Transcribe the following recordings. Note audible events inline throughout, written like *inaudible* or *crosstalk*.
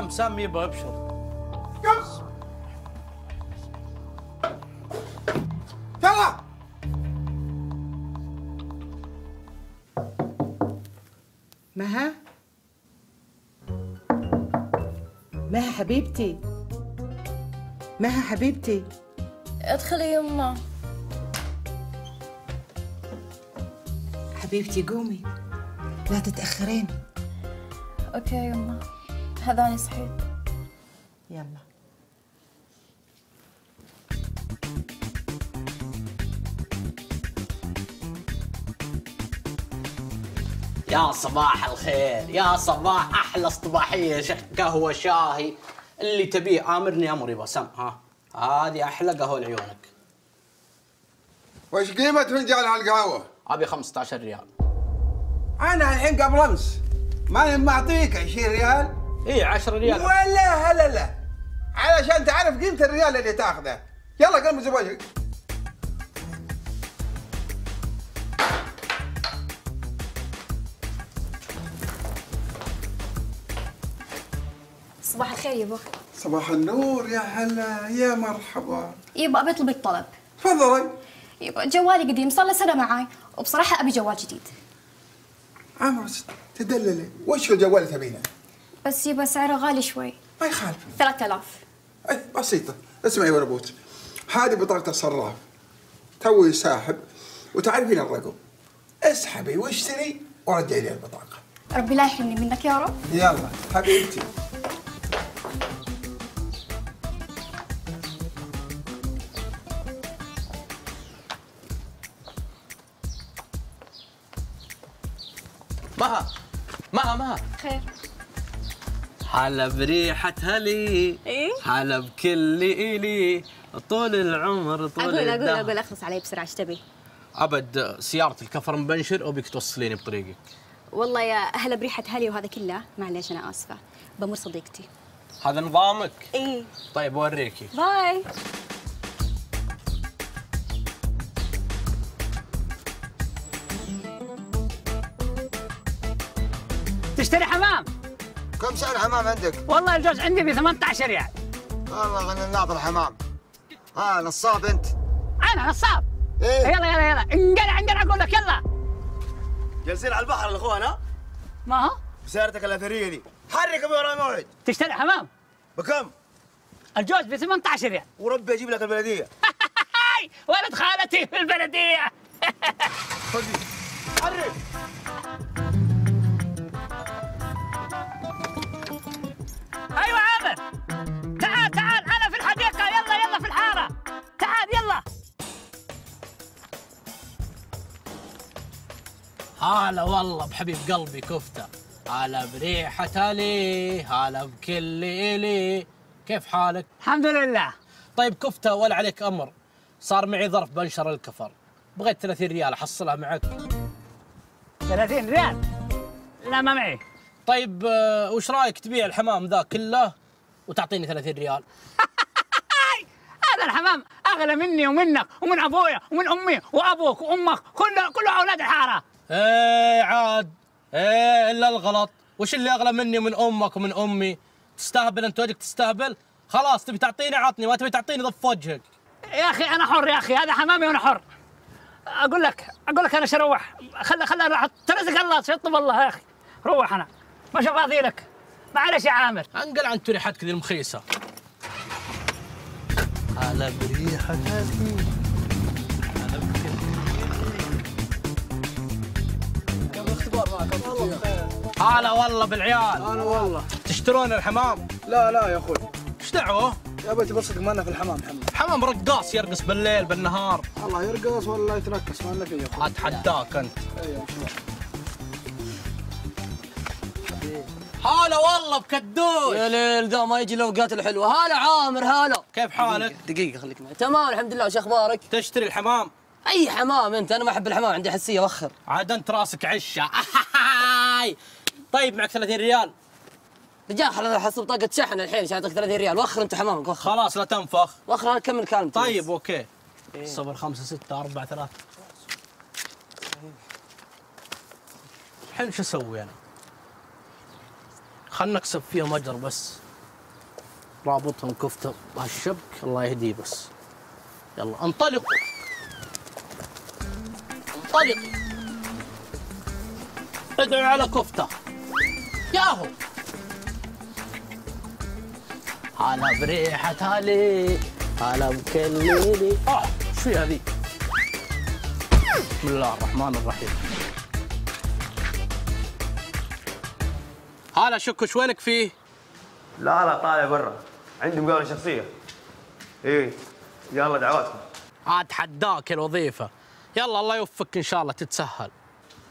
سم سم يبا ابشر يلا مها؟ مها حبيبتي؟ مها حبيبتي؟ ادخلي يما حبيبتي قومي لا تتأخرين. أوكي يما هذاني صحيت يلا. يا صباح الخير يا صباح أحلى اصطباحيه ش- قهوة شاهي. اللي تبيه آمرني أمر يبا سم ها. هذه أحلى قهوة لعيونك. وش قيمة فنجان هالقهوة؟ أبي 15 ريال. أنا الحين قبل أمس ماني معطيك 20 ريال. اي 10 ريال. ولا هلا لا. علشان تعرف قيمة الريال اللي تاخذه. يلا قلم زواجك صباح الخير يبا صباح النور يا هلا يا مرحبا. يبا أبي أطلب طلب. تفضلي. يبا جوالي قديم صار له سنة معاي. وبصراحة أبي جوال جديد. عمر تدللي. وش الجوال اللي تبينه؟ بس يبا سعره غالي شوي. ما يخالف. 3000 اي بسيطة. اسمعي وربوت هذه بطاقة الصراف. توي ساحب. وتعرفين الرقم. اسحبي واشتري ورجعي لي البطاقة. ربي لا يحرمني منك يا رب. يلا حبيبتي. مها. مها مها. خير. هلا بريحة هلي إيه؟ هلا بكل إلي طول العمر طول أقول أقول الدهر. أقول أخلص علي بسرعة إيش تبي؟ أبد سيارة الكفر مبنشر وبيك توصليني بطريقك. والله يا أهلا بريحه هالي وهذا كله. معليش أنا آسفة. بمر صديقتي. هذا نظامك؟ إيه طيب اوريكي باي. تشتري حمام؟ كم سعر الحمام عندك؟ والله الجوز عندي ب 18 ريال. والله خلينا نناظر الحمام ها نصاب انت. أنا نصاب. إيه؟ يلا يلا يلا. انقلع انقلع أقول لك. يلا. جالسين على البحر الاخوان ما هو؟ بسيارتك الأثرية دي. حرك أبو وراء موعد تشتري حمام؟ بكم؟ الجوز ب 18 ريال. وربي أجيب لك البلدية. *laughs* هاي ولد خالتي في البلدية. *laughs* حرك. هلا والله بحبيب قلبي كفتة. هلا بريحة هلي هلا بكل إلي. كيف حالك؟ الحمد لله. طيب كفتة ولا عليك أمر. صار معي ظرف بنشر الكفر. بغيت 30 ريال أحصلها معك. 30 ريال؟ لا ما معي. طيب آه، وش رأيك تبيع الحمام ذا كله وتعطيني 30 ريال؟ *laughs* هذا الحمام أغلى مني ومنك ومن أبويا ومن أمي وأبوك وأمك كله كله أولاد الحارة. إيه عاد إيه إلا الغلط. وش اللي أغلى مني ومن أمك ومن أمي؟ تستهبل أنت وجهك تستهبل؟ خلاص تبي تعطيني عطني ما تبي تعطيني ضف وجهك. يا أخي أنا حر يا أخي هذا حمامي وأنا حر. أقول لك أقول لك أنا شروح خل خل أروح. ترزق الله شطب الله يا أخي؟ روح أنا. ما فاضي لك معلش يا عامر. أنقل عن ريحتك ذي المخيسة. على بريحة هلا والله بالعيال. أنا والله. تشترون الحمام؟ لا لا يا أخوي. إيش دعوة؟ يا بنتي بصدق ما لنا في الحمام محمد حمام رقاص يرقص بالليل بالنهار. الله يرقص ولا يتنكس ما لنا فيه يا أخوي. أتحداك أنت. أيوه شوف. هلا والله بكدوش. يا ليل ذا ما يجي الاوقات الحلوه هلا عامر هلا. كيف حالك؟ دقيقة خليك معي. تمام الحمد لله. وش أخبارك؟ تشتري الحمام؟ أي حمام أنت؟ أنا ما أحب الحمام عندي حساسيه وخر عاد أنت راسك عشه طيب معك 30 ريال. رجال خل احصل بطاقه شحن الحين عشان اعطيك 30 ريال. وخر أنت حمامك وخر خلاص لا تنفخ. وخر أنا اكمل كلامتي طيب أوكي. صفر خمسة ستة أربعة ثلاثة. الحين شو أسوي أنا؟ خلنا نكسب فيها مجر بس. رابطهم كفته بهالشبك الله يهديه بس. يلا انطلقوا. انطلقوا ادعوا على كفته. ياهو. هلا بريحة هالي هلا بكل ليلي آه شو في هذي بسم الله الرحمن الرحيم. هلا شكو وينك فيه؟ لا لا طالع برا. عندي مقابله شخصية. إيه يلا دعواتكم. اتحداك الوظيفة. يلا الله يوفقك إن شاء الله تتسهل.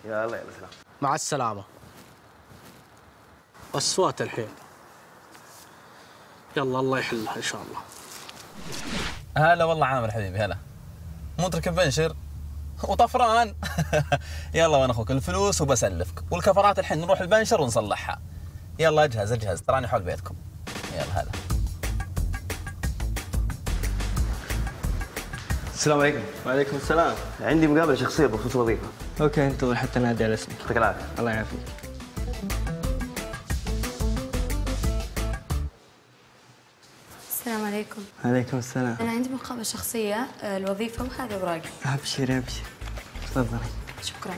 يلا يلا سلام مع السلامة. الصوت الحين. يلا الله يحلها إن شاء الله. هلا والله عامر حبيبي هلا. مو تركب بنشر وطفران. *laughs* يلا وأنا أخوك؟ الفلوس وبسلفك. والكفرات الحين نروح البنشر ونصلحها. يلا اجهز اجهز. تراني حول بيتكم. السلام عليكم. وعليكم السلام. عندي مقابلة شخصية بخصوص وظيفه أوكي انتظر حتى نادي على اسمك. يعطيك العافية. الله يعافيك. السلام عليكم. عليكم السلام. أنا عندي مقابلة شخصية آه، الوظيفة وهذه أوراقي. ابشري ابشري تفضلي شكرا.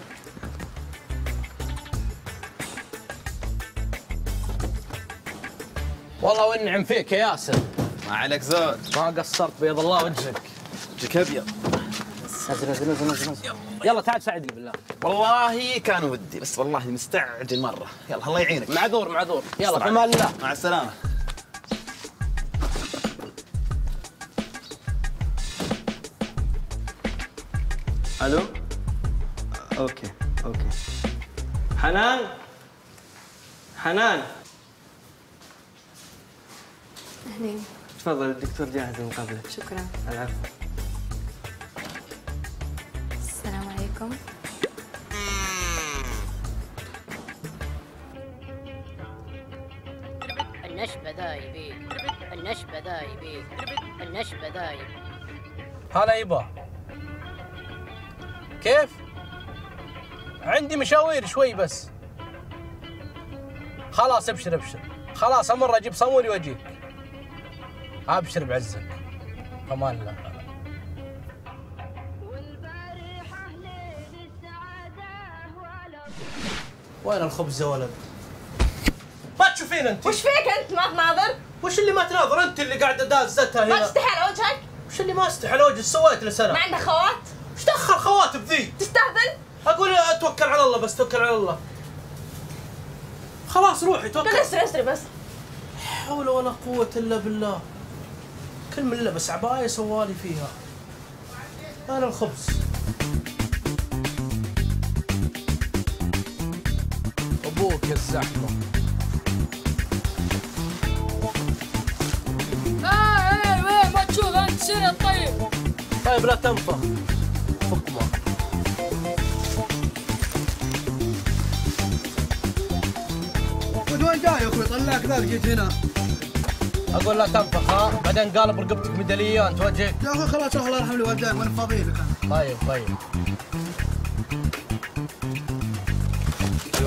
والله والنعم فيك يا ياسر. ما عليك زود. ما قصرت بيض الله وجهك. وجهك ابيض نزل نزل نزل نزل يلا تعال ساعدني بالله. والله كان ودي بس والله مستعجل مرة. يلا الله يعينك. معذور معذور يلا في أمان. الله. مع السلامة. ألو؟ okay okay. حنان؟ حنان؟ أهلين. تفضل الدكتور جاهز المقابله شكرا. العفو. عليكم النشبة ذا يبيك. النشبة ذا يبيك. النشبة ذا يبيك. هلا يبا. كيف؟ عندي مشاوير شوي بس. خلاص ابشر ابشر. خلاص أمر أجيب صمولي وأجيك. ابشر بعزك. أمان الله. وين الخبز يا ولد؟ ما تشوفين انت وش فيك انت ما تناظر؟ وش اللي ما تناظر انت اللي قاعدة دازتها ما هنا تستحي على وجهك؟ وش اللي ما استحي على وجهي سويت لسنه؟ ما عندك خوات؟ وش دخل خوات بذي؟ تستهبل؟ أقول أتوكل على الله بس توكل على الله خلاص روحي توكل قل اسري اسري بس حول ولا قوة إلا بالله كل من لبس عباية سوالي فيها أنا الخبز يا الزحمة. إيه وين ما تشوف أنت سير طيب؟ طيب لا تنفخ فكمة من وين جاي يا أخوي؟ طلعك ذا جيت هنا. أقول لا تنفخ ها؟ بعدين قالب رقبتك أنت وجهك. يا أخوي خلاص الله يرحم لي والديك وأنا فاضي لك طيب طيب.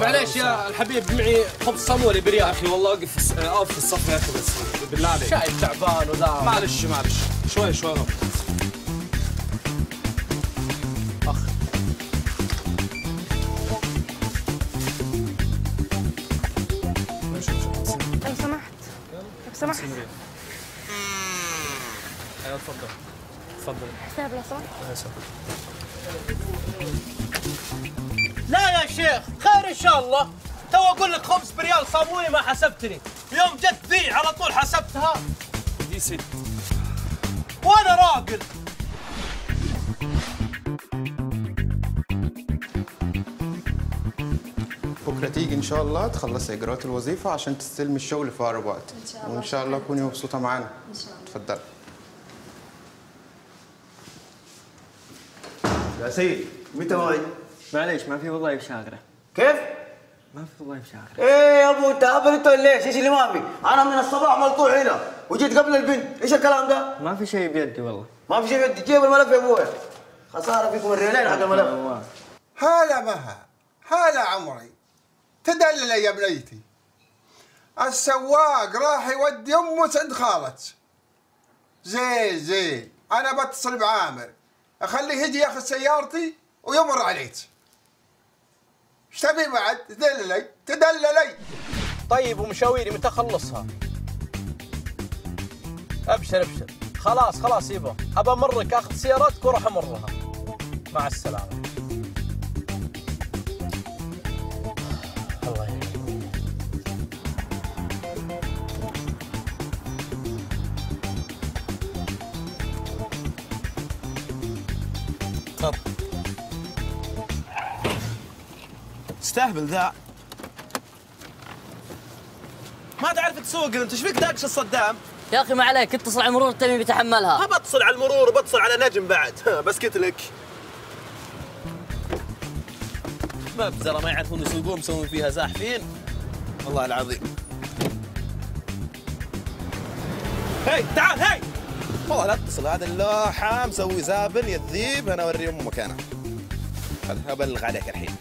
معليش يا الحبيب معي خبز صمولي بريال أخي والله أوقف في الس- اقف في الصف يا أخي. بس بالله عليك. شايف تعبان وذا. معلش معلش. شوي شوي. غلط أخ. لو سمحت. لو سمحت. أيوه تفضل. تفضل. حساب لو سمحت. لا يا شيخ خير إن شاء الله. تو أقول لك خبز بريال صابوني ما حسبتني. يوم جت ذي على طول حسبتها. دي ست. وأنا راقل بكرة تيجي إن شاء الله تخلصي إجراءات الوظيفة عشان تستلمي الشغل في أقرب وقت. إن شاء الله. وإن شاء الله تكوني مبسوطة معانا. إن شاء الله. اتفضلي يا سيد متى موعد؟ معليش ما في وظائف شاغره كيف؟ ما في وظائف شاغره إيه يا أبو أنت أنت ولا إيش؟ إيش اللي ما في؟ أنا من الصباح ملطوع هنا وجيت قبل البنت، إيش الكلام ده؟ ما في شيء بيدي والله. ما في شيء بدي جيب الملف يا ابويا خسارة فيكم الريالين حق الملف. هلا بها. هلا عمري. تدلل يا بنيتي السواق راح يودي امه عند خالته زين زين. أنا بتصل بعامر. أخليه يجي ياخذ سيارتي ويمر عليك. إيش تبي بعد تدللي تدللي. طيب ومشاويري متى أخلصها؟ أبشر أبشر. خلاص خلاص يبا. أبى أمرك أخذ سيارتك وأروح أمرها. مع السلامة. استهبل ذا. ما تعرف تسوق أنت إيش فيك داقش الصدام؟ يا أخي ما عليك اتصل على المرور التميمي بيتحملها بتصل على المرور وبتصل على نجم بعد. بس قلت لك. ما بزرة ما يعرفون يسوقون مسوين فيها زاحفين. والله العظيم. هي تعال هي والله لا تتصل هذا اللوحة مسوي زابل يذيب. أنا اوريهم مكانه خل أبلغ عليك الحين.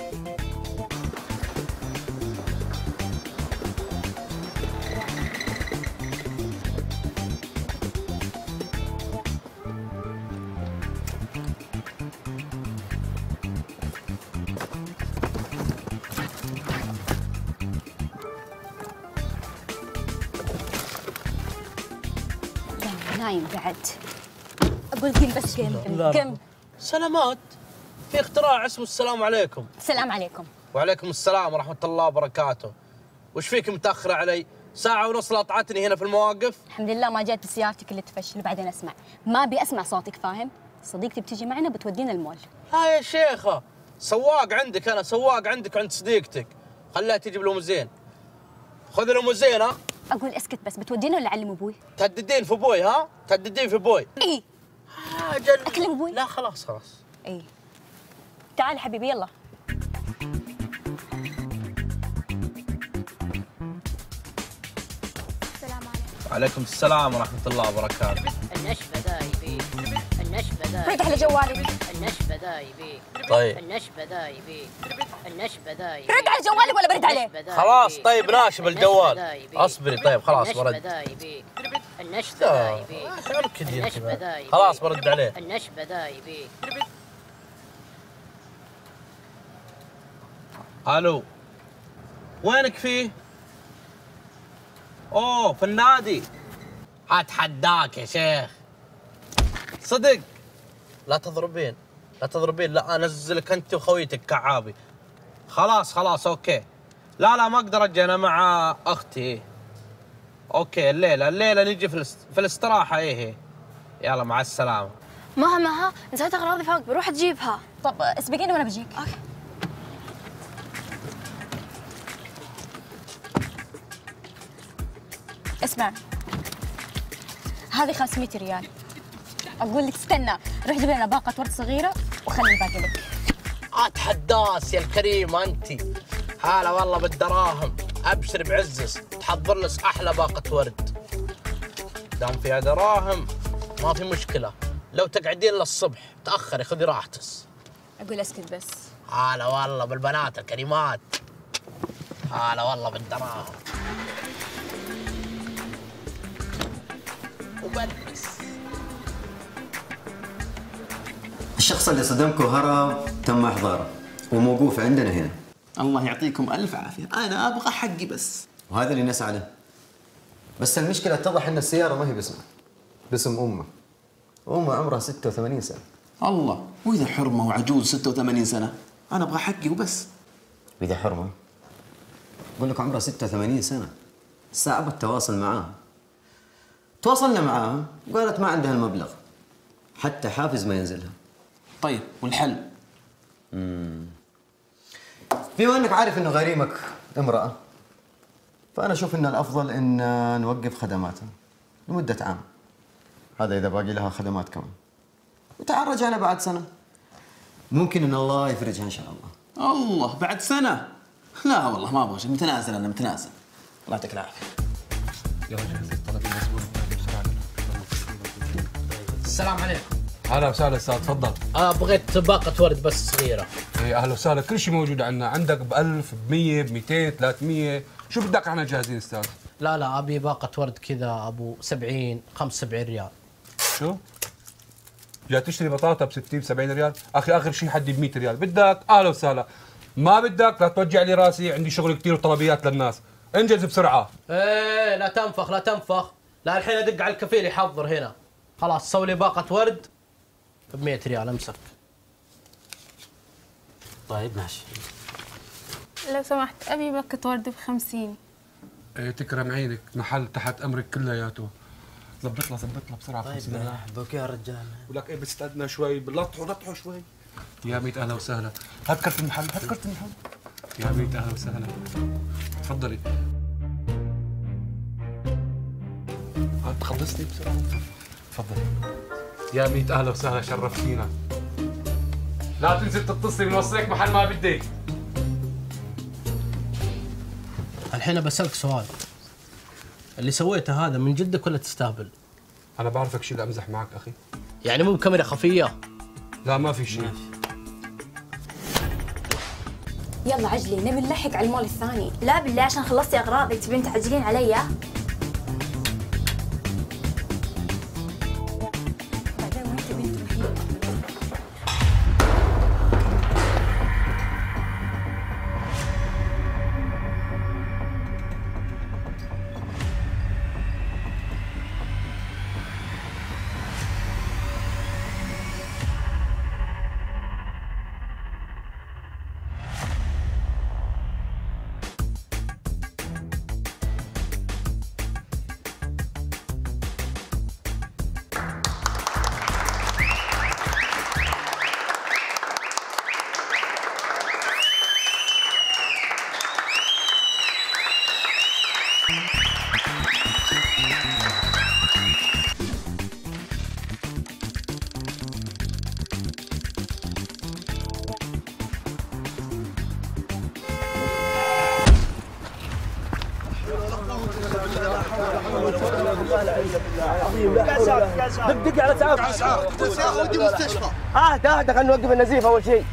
بعد. أقول قم بس قم قم سلامات. في اختراع اسمه السلام عليكم. السلام عليكم. وعليكم السلام ورحمة الله وبركاته. وش فيك متأخرة علي؟ ساعة ونص لطعتني هنا في المواقف. الحمد لله ما جات بسيارتك اللي تفشل بعدين أسمع. ما أبي أسمع صوتك فاهم؟ صديقتي بتيجي معنا بتودينا المول. ها يا شيخة سواق عندك أنا سواق عندك عند صديقتك. خليها تجيب ليموزين خذ ليموزين ها؟ أقول اسكت بس بتودينا ولا اعلم أبوي؟ تهددين في أبوي ها؟ تهددين في أبوي. اي أجل أكلم أبوي؟ لا خلاص خلاص. اي تعال حبيبي يلا. وعليكم السلام ورحمة الله وبركاته. النشبة ذا النشبة ذا رد على جوالك النشبة ذا يبيك طيب. النشبة ذا يبيك النشبة ذا يبيك رد على جوالك ولا برد عليه؟ خلاص طيب ناشب الجوال اصبري طيب خلاص برد. ذا يبيك النشبة ذا يبيك النشبة بعد. ذا يبيك خلاص برد عليه. النشبة ذا يبيك ألو. وينك فيه؟ اوه في النادي. اتحداك يا شيخ. صدق. لا تضربين. لا تضربين لا أنزلك أنت وخويتك كعابي. خلاص خلاص okay. لا لا ما أقدر أجي أنا مع أختي. أوكي الليلة الليلة نجي في, الاست... في الاستراحة إيه إيه. يلا مع السلامة. مها مها نسيت اغراضي فوق بروح اجيبها طب اسبقيني وأنا بجيك. okay. اسمع. هذه 500 ريال. أقول لك استنى روح جيب لنا باقة ورد صغيرة. وخلي الباقي لك. اتحداس يا الكريم أنت. هلا والله بالدراهم. أبشر بعزز. تحضر لك أحلى باقة ورد. دام فيها دراهم ما في مشكلة. لو تقعدين للصبح تأخري خذي راحتك أقول أسكت بس. هلا والله بالبنات الكريمات. هلا والله بالدراهم. وبلبس الشخص اللي صدمك وهرب تم إحضاره وموقوف عندنا هنا. الله يعطيكم ألف عافية. أنا أبغى حقي بس. وهذا اللي نسعى له بس المشكلة اتضح إن السيارة ما هي باسمه باسم أمه. أمه عمرها 86 سنة. الله وإذا حرمة وعجوز 86 سنة. أنا أبغى حقي وبس. وإذا حرمة؟ أقول لك عمرها 86 سنة. صعب التواصل معاها تواصلنا معاها وقالت ما عندها المبلغ. حتى حافز ما ينزلها. طيب والحل. مم. بما إنك عارف إنه غريمك امرأة فأنا أشوف إن الأفضل إن نوقف خدماتها لمدة عام. هذا إذا باقي لها خدمات كمان. وتعال رجعنا بعد سنة. ممكن إن الله يفرجها إن شاء الله. الله بعد سنة؟ لا والله ما أبغى شيء. متنازل أنا متنازل. الله يعطيك العافية. السلام عليكم. أهلا وسهلا أستاذ تفضل. آه بغيت باقة ورد بس صغيرة. اي أهلا وسهلا. كل شيء موجود عندنا. عندك ب 1000 ب 100 ب 200 300 شو بدك إحنا جاهزين أستاذ؟ لا لا أبي باقة ورد كذا أبو 70 75 ريال. شو؟ جاي تشتري بطاطا ب 60 70 ريال؟ أخي آخر شيء حدي ب 100 ريال. بدك؟ أهلا وسهلا. ما بدك؟ لا توجع لي راسي. عندي شغل كثير وطلبيات للناس. انجز بسرعة. إيه لا تنفخ لا تنفخ. لا الحين أدق على الكفيل يحضر هنا. خلاص سوي لي باقة ورد. ب 100 ريال أمسك. طيب ماشي. لو سمحت أبي باقة ورد بخمسين. إيه تكرم عينك. محل تحت أمرك كلياته ظبط لها ظبط لها بسرعة طيب 50 ريال بوك يا رجال. ولك إيه بستأذنا شوي. لطحوا لطحوا شوي. يا ميت أهلا وسهلا. هات كرت المحل هات كرت المحل. يا ميت أهلا وسهلا. تفضلي. هات خلصتي بسرعة. تفضلي. يا ميت أهلا وسهلا شرفتينا لا تنسي تتصلي بنوصلك محل ما بدك. الحين بسالك سؤال. اللي سويته هذا من جدك ولا تستهبل؟ أنا بعرفك شيء أمزح معك أخي. يعني مو بكاميرا خفية؟ لا ما في شيء. يلا عجلي نبي نلحق على المول الثاني. لا بالله عشان خلصتي أغراضك تبين تعجلين علي؟ اهدى خلينا نوقف النزيف أول شيء.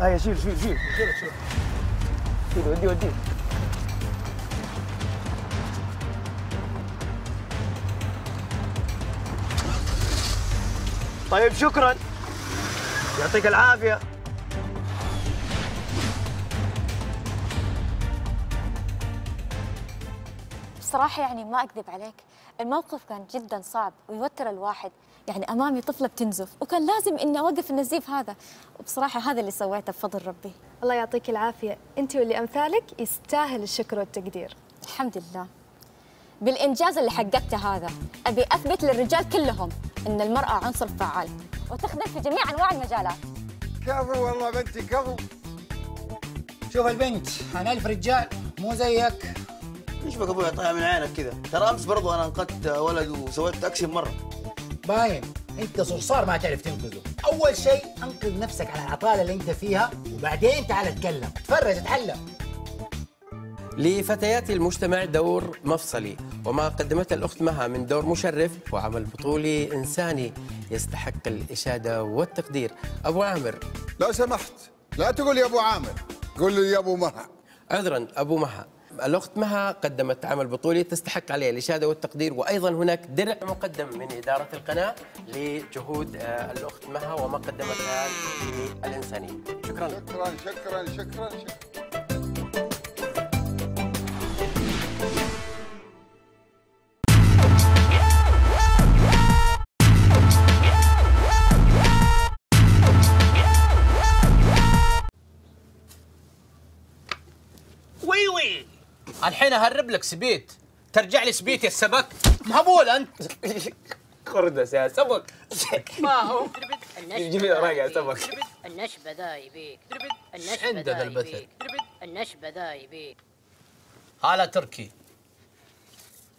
هيا شيل شيل شيل. شيل ودي ودي. طيب شكرا. يعطيك العافية. بصراحة يعني ما أكذب عليك الموقف كان جدا صعب ويوتر الواحد يعني أمامي طفلة بتنزف وكان لازم إني أوقف النزيف هذا. وبصراحة هذا اللي سويته بفضل ربي. الله يعطيك العافية. أنت واللي أمثالك يستاهل الشكر والتقدير. الحمد لله. بالإنجاز اللي حققته هذا أبي أثبت للرجال كلهم إن المرأة عنصر فعال وتخدم في جميع أنواع المجالات. كفو والله بنتي كفو. شوف البنت أنا ألف رجال مو زيك. إيش بك أبوي طالع من عينك كذا ترى أمس برضو أنا أنقذت ولد وسويت أكشن مرة. باين. أنت صرصار ما تعرف تنقذه. أول شيء أنقذ نفسك على العطالة اللي أنت فيها وبعدين تعال اتكلم. تفرج اتعلم. لفتيات المجتمع دور مفصلي وما قدمته الأخت مها من دور مشرف وعمل بطولي إنساني يستحق الإشادة والتقدير. أبو عامر. لو سمحت لا تقول يا أبو عامر قول لي يا أبو مها. عذرا أبو مها. الأخت مها قدمت عمل بطولي تستحق عليه الإشادة والتقدير وأيضا هناك درع مقدم من إدارة القناة لجهود آه، الأخت مها وما قدمتها للإنسانية. شكرا. شكرا شكرا شكرا شكرا. الحين أهرب لك سبيت. ترجع لي سبيت يا السبك مهبول أنت؟ *laughs* خردس يا سبك. ما هو. *laughs* جميل رايقة سبك. النشبة ذا يبيك عندنا ذا. يبيك النشبة ذا يبيك هلا تركي.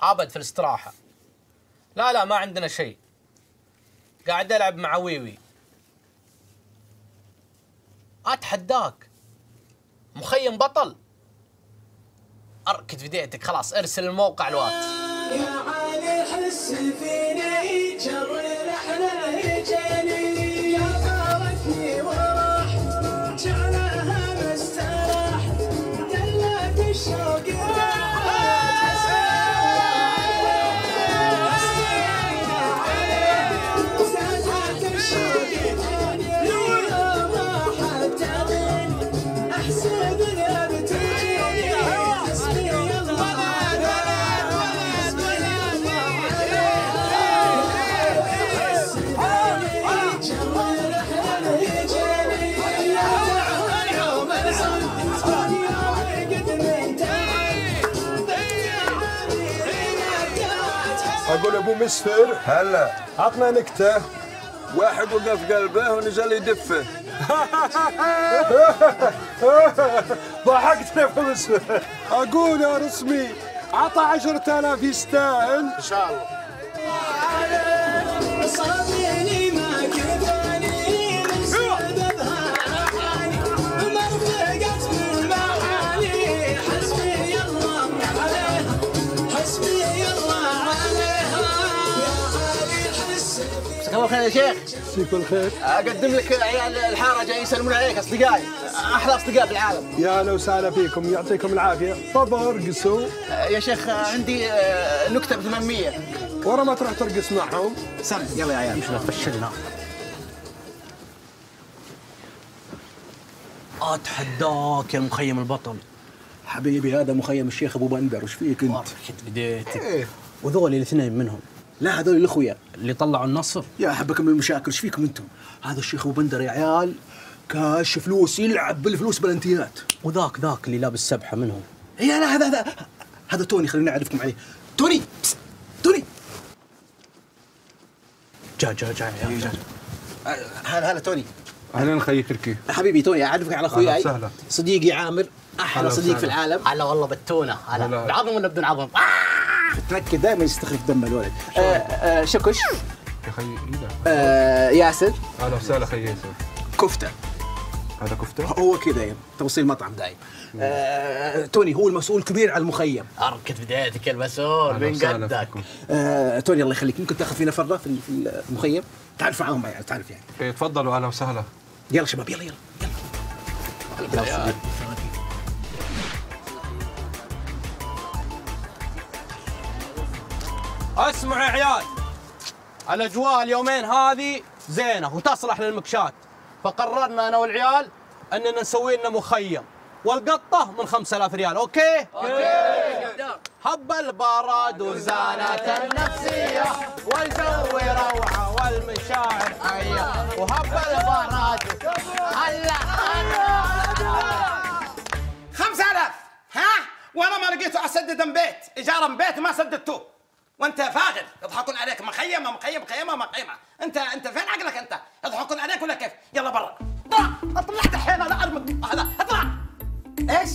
ابد في الاستراحة. لا لا ما عندنا شيء. قاعد ألعب مع ويوي. أتحداك. مخيم بطل. اركد في خلاص ارسل الموقع الوات يا علي حس فيني جر مسفر هلا. عطنا نكتة. واحد وقف قلبه ونزل يدفه. *laughs* ضحكت يا أبو مسفر أقول يا رسمي عطى عشرة آلاف يستاهل. إن شاء الله. الله بالخير يا شيخ. مسيك الخير. أقدم لك عيال الحارة جايين يسلمون عليك أصدقائي. أحلى أصدقاء في العالم يا لو سهلا فيكم. يعطيكم العافية. تفضل ارقصوا يا شيخ عندي آه، نكتة ب 800 ورا ما تروح ترقص معهم. سم يلا يا عيال. مش فشلنا أتحداك يا المخيم البطل. حبيبي هذا مخيم الشيخ أبو بندر. وش فيك أنت؟ بديتك. إيه؟ وذولي الاثنين منهم. لا هذول الأخويا اللي طلعوا النصر. يا حبكم من المشاكل إيش فيكم أنتم؟ هذا الشيخ أبو بندر يا عيال كاش فلوس يلعب بالفلوس بلنتيات وذاك ذاك اللي لابس سبحة منهم. اي أنا هذا هذا هذا توني خليني أعرفكم عليه. توني بس، توني. جا جا جا يا جا. هلا هلا توني. أهلا خيي تركي حبيبي توني أعرفك على وسهلا. صديقي عامر أحلى صديق في. العالم. هلا والله بالتونة هلا. بعظم ولا بدون عظم تركي دائما يستخرج دم الولد آه، آه، شكش يا خيي إيه آه، ياسر. أهلا وسهلا خيي ياسر. كفتة. هذا كفتة؟ هو كذا يعني توصيل مطعم دايم. آه، توني هو المسؤول كبير على المخيم. اركض بدايتك يا المسؤول. من قدك. آه، توني الله يخليك ممكن تأخذ فينا فرة في المخيم؟ تعرف معاهم يعني تعرف يعني. إيه تفضلوا أهلا وسهلا. يلا شباب يلا. يلا. اسمعوا يا عيال. الأجواء اليومين هذه زينة وتصلح للمكشات. فقررنا أنا والعيال أننا نسوي لنا مخيم. والقطة من 5000 ريال. أوكي؟ هب البرد وزانة النفسية والجو روعة والمشاعر حية. وهب البرد هلا. خمسة آلاف. ها؟ وأنا ما لقيته أسدد بيت. ايجار بيت ما سددتوه وانت فاغر يضحكون عليك. مخيمه مخيم مخيمه مخيمه انت انت فين عقلك انت؟ يضحكون عليك ولا كيف؟ يلا برا. اطلع! اطلع دحين ارمد هذا. اطلع! إيش؟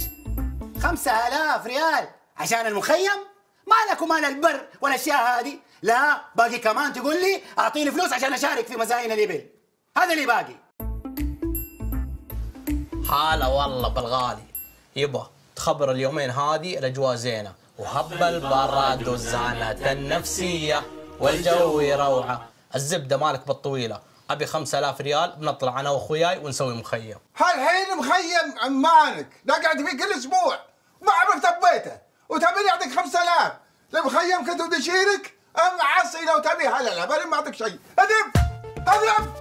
خمسة آلاف ريال. عشان المخيم؟ مالك ومال البر والاشياء هذه. لا باقي كمان تقول لي أعطيني فلوس عشان أشارك في مزاين الابل هذا اللي باقي. هلا والله بالغالي. يبا تخبر اليومين هذه الأجواء زينة. وهب البرد والزانة النفسية والجو روعة. الزبدة مالك بالطويلة. أبي 5000 ريال بنطلع أنا وأخوياي ونسوي مخيم. هالحين مخيم عمانك نقعد فيه كل أسبوع. ما عمرك تبيته. وتبيني أعطيك 5000 المخيم كنت بدي اشيرك أم عصي لو تبي. هلا لا ما أعطيك شيء. اذب اذب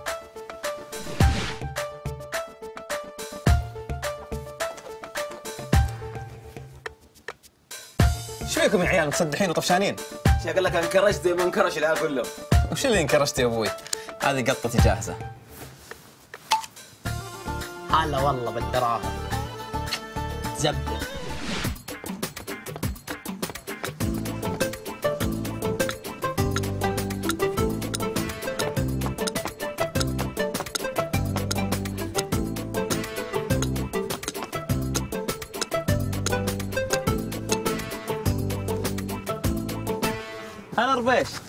فيكم يا عيال مصدحين وطفشانين؟ شكلك لك انكرشت زي ما انكرش العيال كلهم وش اللي انكرشت يا أبوي؟ هذه قطتي جاهزة هلا والله بالدراهم زبدة هلا ربيش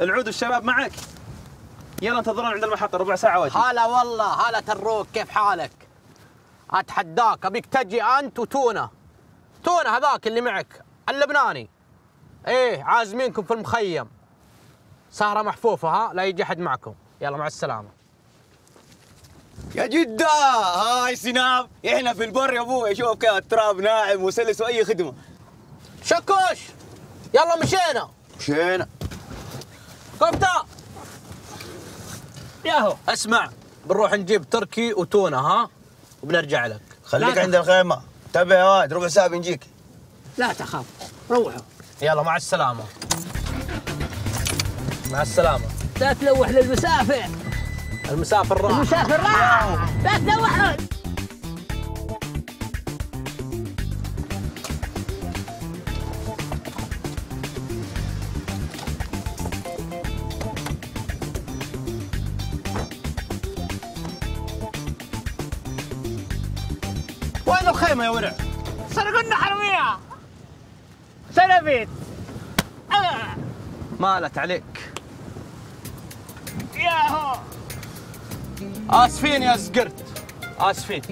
العود والشباب معك. يلا انتظرونا عند المحطة ربع ساعة واجي. هلا والله هلا تروك كيف حالك؟ أتحداك أبيك تجي أنت وتونه تونه هذاك اللي معك اللبناني. إيه عازمينكم في المخيم. سهرة محفوفة ها؟ لا يجي أحد معكم. يلا مع السلامة. يا جدة! هاي سناب. إحنا في البر يا أبوي. شوف كيف التراب ناعم وسلس وأي خدمة. شكوش! يلا مشينا. مشينا كفتة ياهو. اسمع بنروح نجيب تركي وتونة ها؟ وبنرجع لك. خليك عند الخيمة تبع يا واد ربع ساعة بنجيك لا تخاف. روحوا. يلا مع السلامة. مع السلامة. لا تلوح للمسافر. المسافر راح. المسافر راح. لا تلوح وين الخيمه يا ورع؟ سرقنا حلوية سلبيت آه. مالت عليك. ياهو آسفين يا زقرت. آسفين.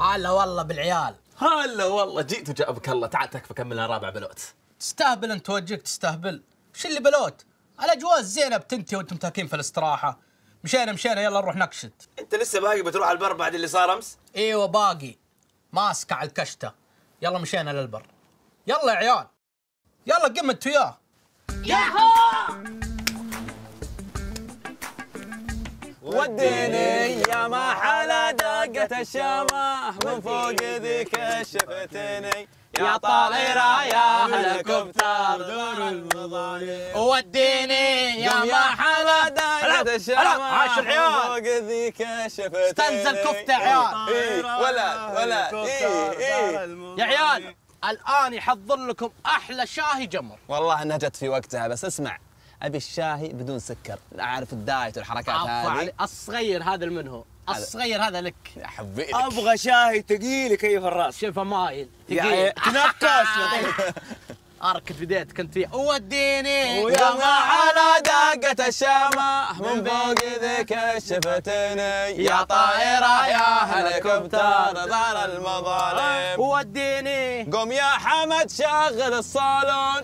هلا والله بالعيال. هلا والله جيت وجابك الله. تعال تكفى كملنا رابع بلوت. تستهبل أنت وجهك تستهبل. وش اللي بلوت؟ الاجواء زينب تنتهي وأنتم تاكين في الاستراحة. مشينا مشينا يلا نروح نكشت. انت لسه باقي بتروح على البر بعد اللي صار أمس؟ إيوه باقي. ماسكه على الكشتة. يلا مشينا للبر. يلا يا عيال. يلا قم انت وياه وديني يا ما حلا دقة الشمع. من فوق ذيك الشفتني يا طائرة يا أهل كبتار دور المظالم وديني يا ما حلا دقة الشمع هلا، عاش العيال. فوق ذيك استنزل كفتة يا عيال. إيه ولد ولد إيه إيه. يا عيال الآن يحضر لكم أحلى شاهي جمر. والله إنها جت في وقتها بس اسمع أبي الشاهي بدون سكر. اعرف الدايت والحركات هذه؟ الصغير هذا المنهو. الصغير هذا لك. يا حبيبي أبغى شاي ثقيل يكيف الرأس. شوفه مايل ثقيل *laughs* تنكس اركض بديت كنت فيه وديني ويا ما على دقة الشمع. من فوق ذيك الشفتين يا طائرة يا أهل كبتار دار المظالم. وديني. قوم يا حمد شغل الصالون.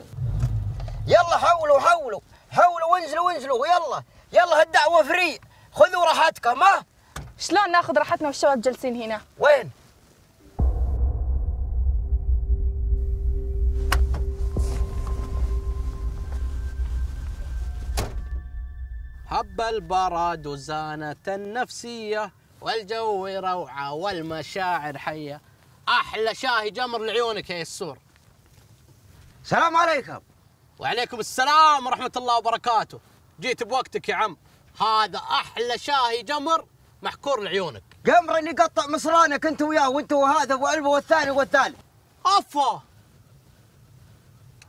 يلا حولوا حولوا. حولوا وانزلوا وانزلوا. يلا. يلا هالدعوة فري. خذوا راحتكم ها؟ شلون ناخذ راحتنا والشباب جالسين هنا؟ وين؟ هب البرد وزانة النفسية والجو روعة والمشاعر حية. أحلى شاهي جمر لعيونك يا يسور. السلام عليكم. وعليكم السلام ورحمة الله وبركاته. جيت بوقتك يا عم. هذا أحلى شاهي جمر محكور لعيونك. قمر اللي قطع مصرانك انت وياه وانت وهذا وعلبه والثاني والثالث. أفا!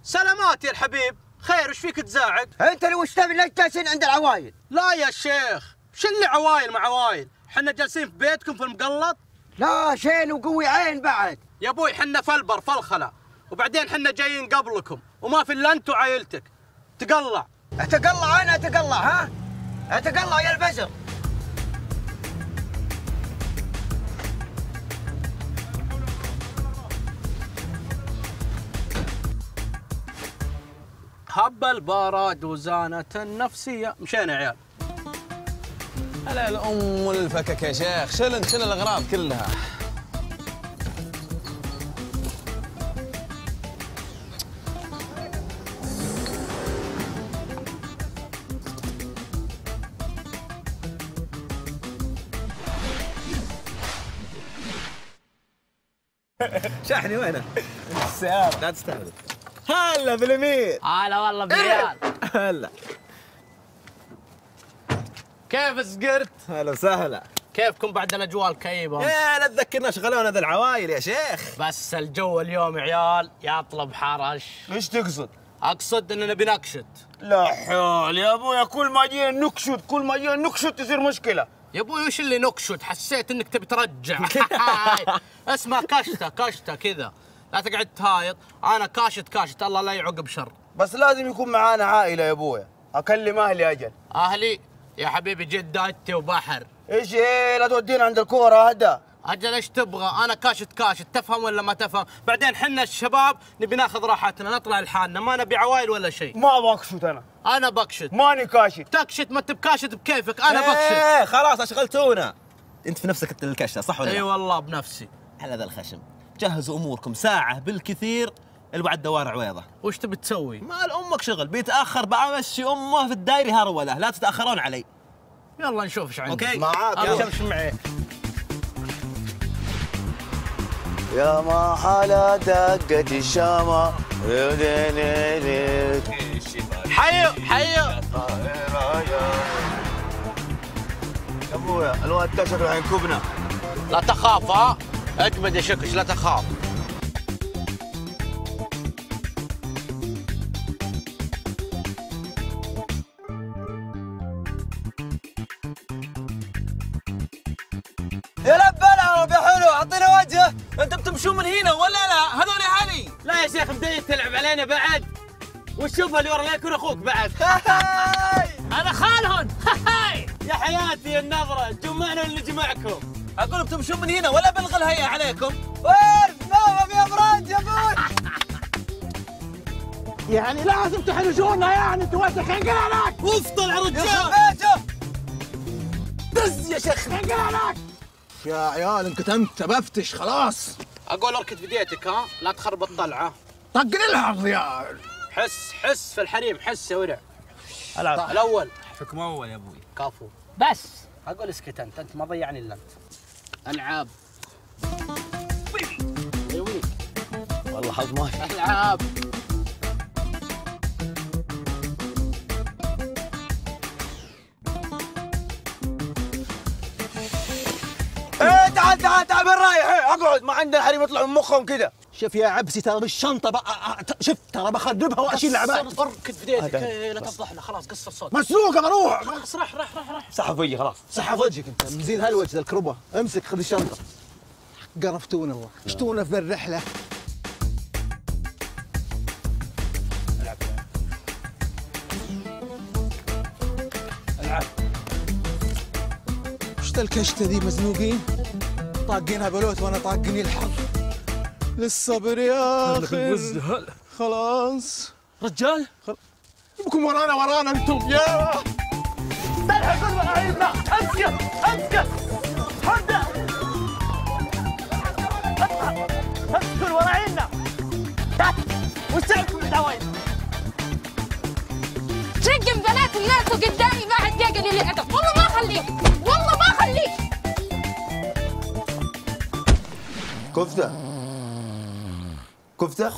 سلامات يا الحبيب. خير وش فيك تزاعق انت اللي وش تبي؟ ليش جالسين عند العوايد لا يا شيخ. شو اللي عوايل مع عوايل؟ حنا جالسين في بيتكم في المقلط؟ لا شين وقوي عين بعد. يا أبوي حنا فلبر فلخلة. وبعدين حنا جايين قبلكم. وما في إلا أنت وعائلتك. تقلع. أتقلع أنا أتقلع ها؟ أتقلع يا البزر. هب البرد وزانة النفسية مشينا يا عيال. هلا الأم والفكك يا شيخ. شل انت شل الأغراض كلها. شحني وينه؟ السيارة. لا تستهبل. هلا بالامير هلا والله بالعيال هلا. كيف سقرت؟ هلا وسهلا. كيفكم بعد الأجواء الكئيبة؟ يا لا تذكرنا شغلونا ذا العوايل يا شيخ. بس الجو اليوم يا عيال يطلب حرش. إيش تقصد؟ أقصد اننا بنكشت لا حول. يا أبويا كل ما جينا نكشت كل ما جينا نكشت تصير مشكلة. يا أبوي وش اللي نكشت؟ حسيت إنك تبي ترجع. *laughs* *laughs* اسمع كشتة كشتة كذا. لا تقعد تهايط. أنا كاشت كاشت الله لا يعقب شر بس لازم يكون معانا عائلة يا أبويا. اكلم أهلي أجل أهلي يا حبيبي جدة أنت وبحر. إيش إيه لا تودينا عند الكورة هدا أجل إيش تبغى؟ أنا كاشت كاشت تفهم ولا ما تفهم؟ بعدين حنا الشباب نبي ناخذ راحتنا نطلع لحالنا. ما نبي عوايل ولا شيء. ما بكشت أنا. أنا بكشت. ماني كاشت. تكشت ما انت بكاشت بكيفك أنا بكشت. إيه خلاص أشغلتونا. أنت في نفسك الكشة صح ولا إي لا؟ والله بنفسي. على ذا الخشم. جهزوا أموركم. ساعة بالكثير الوعد دوار عويضة. وش تبي تسوي؟ مال أمك شغل. بيتأخر بمشي أمه في الدايري هرولة لا تتأخرون علي. يلا نشوف إيش عندك. okay؟ معاك. يلا. معي. يا ما حلا دقة الشامة. حيو حيو يا أبويا الواد كشف حينكبنا لا تخاف ها. أجمد يا شكش لا تخاف. يا يا حلو اعطينا وجه. بتمشون من هنا ولا لا؟ هذول لا يا شيخ مدين تلعب علينا بعد. اللي ورا لا يكون أخوك بعد. *laughs* أنا خالهم. *laughs* يا حياتي النظرة جمعنا اللي جمعكم أقول بتمشون من هنا ولا بلغي الهيئة عليكم. وين؟ نوم يا براد يا أبوي يعني لازم تحرجونا يعني أنتوا وين خنقلك وفطل يا رجال دز يا شيخ. خنقلك يا عيال انكتمت بفتش خلاص. أقول اركد بديتك ها؟ لا تخرب الطلعة. طق لي العرض يا حس حس في الحريم حس يا ورع العب الأول. حكم أول يا أبوي. كفو. بس. أقول اسكت أنت أنت ما ضيعني إلا أنت. ألعاب. والله حظ ماشي ألعاب. تعال تعال تعال وين رايح؟ إيه، أقعد. ما عندنا حريم يطلعوا من مخهم كذا. شوف يا عبسي ترى بالشنطة بقى شوف ترى بخربها وأشيل العباية اركد بديتك. إيه، لا تفضحنا. خلاص قصر صوت. مسروقة بروح خلاص راح راح راح راح. سحب وجهي خلاص. صح وجهك أنت. مزين هالوجه ذا الكربة. امسك خذ الشنطة. قرفتونا والله اشتونا في الرحلة. العب. وش ذا الكشتة ذي مزنوقين؟ طاقينها بلوت وأنا طاقني الحر للصبر يا أخي خلاص. رجال؟ يبكم ورانا ورانا أنتم. يا! تلحق الملاعبنا اسكت اسكت حد اسكت وراعينا وش تعرفوا الدوايين ترقم بنات الناس وقدامي ما حد يقل لي هدف والله ما أخليك. والله ما كفتة. كفتة.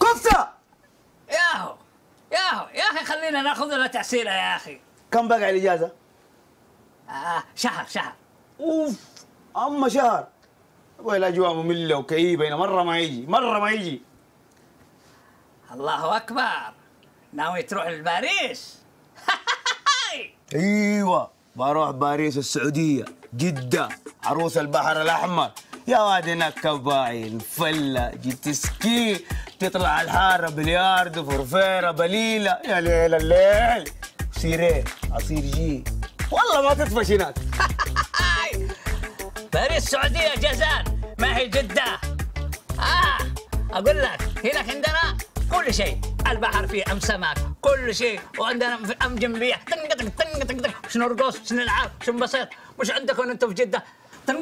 كفتة! ياهو ياهو يا أخي خلينا نأخذ لنا تعسيره يا أخي. كم باقي على الإجازة؟ آه شهر شهر. أوف أما شهر. أبوي الاجواء مملة وكئيبة هنا مرة ما يجي مرة ما يجي. الله أكبر. ناوي تروح لباريس؟ *laughs* أيوه بروح باريس السعودية. جدة عروس البحر الأحمر. يا واد هناك كباين فله سكي تطلع الحارة بلياردو فرفيرة بليلة. يا ليل الليل. سيرين عصير جي. والله ما تطفش هناك *laughs* باريس السعودية جازان. ما هي جدة. آه أقول لك هناك عندنا كل شيء. البحر فيه أم سمك كل شيء. وعندنا أم جنبية. طنق طنق شنو نرقص شنو نلعب شنو نبسط مش عندكم أنتم في جدة؟ *laughs*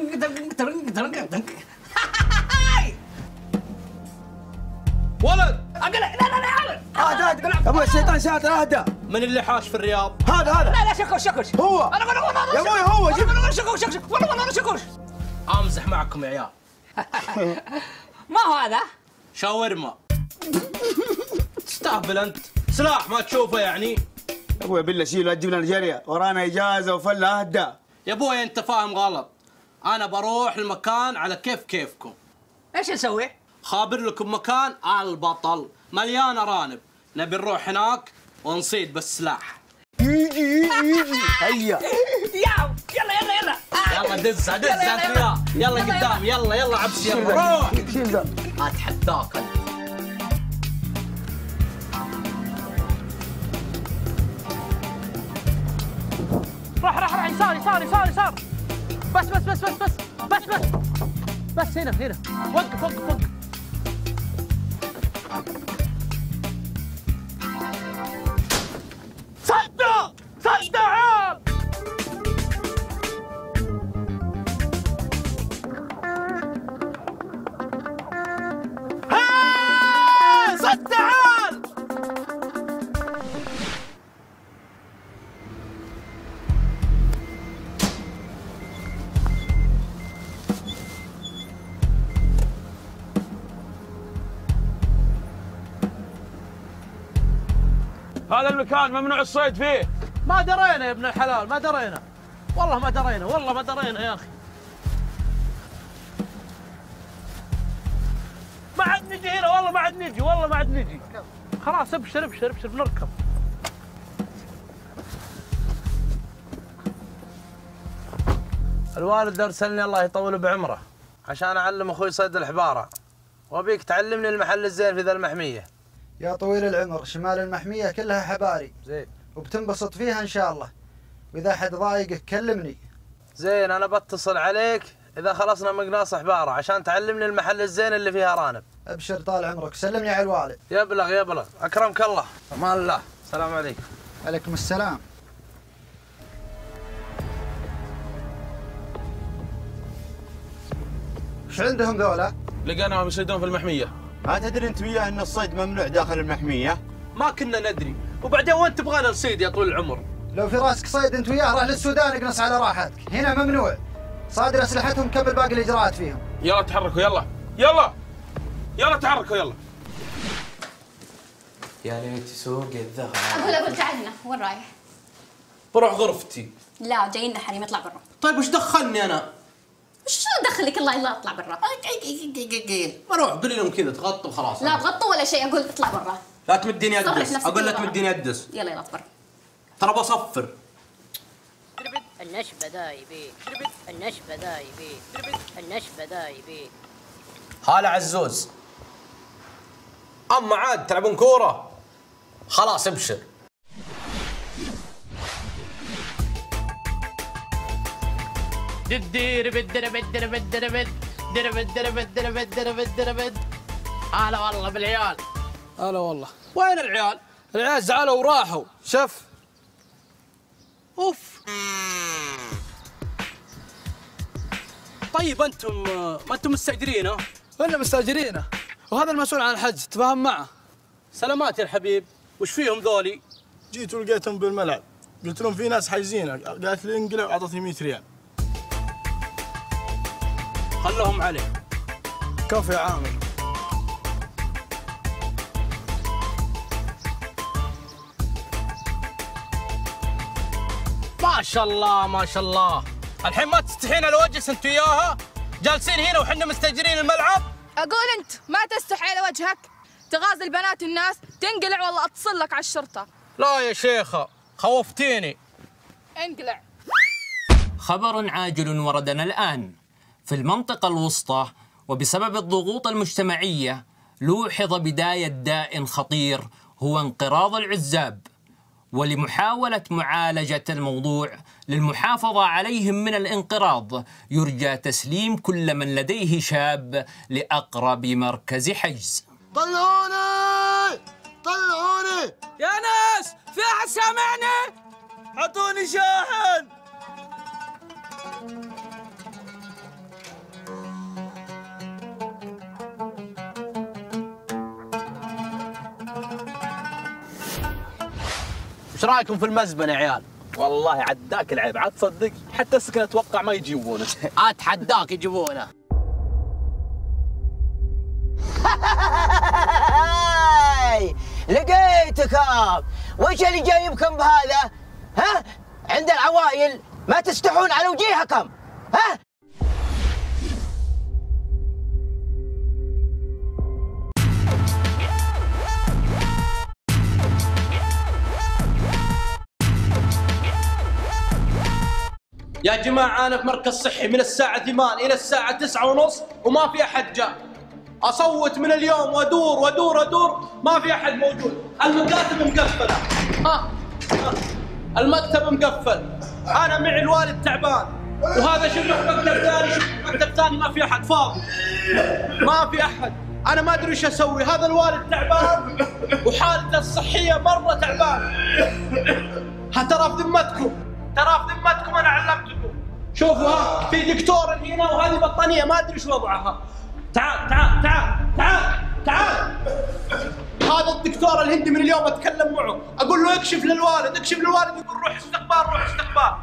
ولد! أقول لك لا لا لا. هذا. هذا أبوي الشيطان شاطر اهدى من اللي حاش في الرياض؟ هذا هذا. لا لا شكوش شكوش. هو. أنا أقول والله يا أبوي هو. أنا أقول شكوش شكوش. والله والله أنا شكوش. أمزح معكم يا عيال. *laughs* ما هو هذا؟ شاورما. تستهبل أنت. سلاح ما تشوفه يعني. أبوي بالله شيل لا تجيب لنا نيجيريا ورانا إجازة وفلة أهدى. يا أبوي أنت فاهم غلط. أنا بروح المكان على كيف كيفكم. إيش نسوي؟ خابر لكم مكان البطل. مليان أرانب. نبي نروح هناك ونصيد بالسلاح. يجي يجي هيا يا يلا. يلا يلا يلا دزها يلا، دزها يلا، قدام. يلا. يلا عبس يلا. روح. شيل ذا اتحداك أنت. راح راح راح. يسار يسار يسار يسار. بس بس بس بس بس بس بس بس هنا هنا وقف وقف وقف صدق صدق هذا المكان ممنوع الصيد فيه. ما درينا يا ابن الحلال ما درينا. والله ما درينا والله ما درينا يا أخي. ما عاد نجي هنا والله ما عاد نجي والله ما عاد نجي. خلاص ابشر ابشر ابشر بنركب. الوالد أرسلني الله يطول بعمره عشان أعلم أخوي صيد الحبارة. وأبيك تعلمني المحل الزين في ذا المحمية. يا طويل العمر شمال المحمية كلها حباري. زين. وبتنبسط فيها إن شاء الله. وإذا حد ضايقك كلمني. زين أنا بتصل عليك إذا خلصنا مقناص حبارة عشان تعلمني المحل الزين اللي فيه ارانب أبشر طال عمرك. سلمني على الوالد يبلغ يبلغ. أكرمك الله. أمان الله. السلام عليكم. عليكم السلام. وش عندهم ذولا؟ لقيناهم يصيدون في المحمية. ما تدري انت وياه ان الصيد ممنوع داخل المحمية؟ ما كنا ندري. وبعدين وين تبغانا نصيد يا طويل العمر؟ لو في راسك صيد انت وياه راح للسودان اقنص على راحتك. هنا ممنوع. صادر أسلحتهم كمل باقي الإجراءات فيهم. يلا تحركوا يلا. يلا. يلا تحركوا يلا. يا ليت سوق الذهب. أقول أقول تعالنا وين رايح؟ بروح غرفتي. لا جايين حريم اطلع برا. طيب وش دخلني أنا؟ شو دخلك؟ الله الا اطلع برا. بروح قولي لهم كذا تغطوا وخلاص لا تغطوا ولا شيء أقول اطلع برا. لا تمديني أدس. أقول لا. تمديني أدس. يلا يلا برا ترى بصفر النشبة ذا يبي النشبة ذا يبي النشبة ذا يبي هلا عزوز. أما عاد تلعبون كورة؟ خلاص ابشر. هلا والله بالعيال. هلا والله. وين العيال؟ العيال زعلوا وراحوا. شف. أوف. طيب أنتم ما أنتم مستأجرينه؟ إلا مستأجرينه. وهذا المسؤول عن الحجز تفاهم معه. سلامات يا الحبيب. وش فيهم ذولي؟ جيت ولقيتهم بالملعب. قلت لهم في ناس حايزينك قالت لي انقلع وأعطتني 100 ريال. خلهم عليه. كفو يا عامر ما شاء الله ما شاء الله. الحين ما تستحين على وجهك انت وياها جالسين هنا وحنا مستاجرين الملعب. أقول أنت ما تستحي على وجهك. تغازل البنات الناس تنقلع والله أتصل لك على الشرطة. لا يا شيخة خوفتيني. انقلع. خبر عاجل وردنا الآن. في المنطقة الوسطى وبسبب الضغوط المجتمعية لوحظ بداية داء خطير هو انقراض العزاب. ولمحاولة معالجة الموضوع للمحافظة عليهم من الانقراض يرجى تسليم كل من لديه شاب لأقرب مركز حجز. طلعوني طلعوني يا ناس في أحد سامعني؟ أعطوني شاحن! إيش رأيكم في المزبنة يا عيال؟ والله عداك العيب عاد تصدق حتى السكن أتوقع ما يجيبونه. *laughs* اتحداك يجيبونه. لقيتكم وش اللي جايبكم بهذا؟ ها؟ عند العوائل ما تستحون على وجيهكم. ها؟ يا جماعة أنا في مركز صحي من الساعة 8 إلى الساعة 9 ونص وما في أحد جاء. أصوت من اليوم وأدور وأدور وأدور ما في أحد موجود. المكاتب مقفلة. ها. المكتب مقفل. أنا معي الوالد تعبان. وهذا شوف مكتب ثاني؟ شوف مكتب ثاني؟ ما في أحد فاضي. ما في أحد. أنا ما أدري إيش أسوي. هذا الوالد تعبان وحالته الصحية مرة تعبان ها ترى في ذمتكم. ترى في ذمتكم أنا علمتكم. شوفوا ها في دكتور هنا وهذه بطانية ما أدري إيش وضعها. تعال تعال تعال تعال تعال. هذا الدكتور الهندي من اليوم أتكلم معه. أقول له اكشف للوالد اكشف للوالد يقول روح استقبال روح استقبال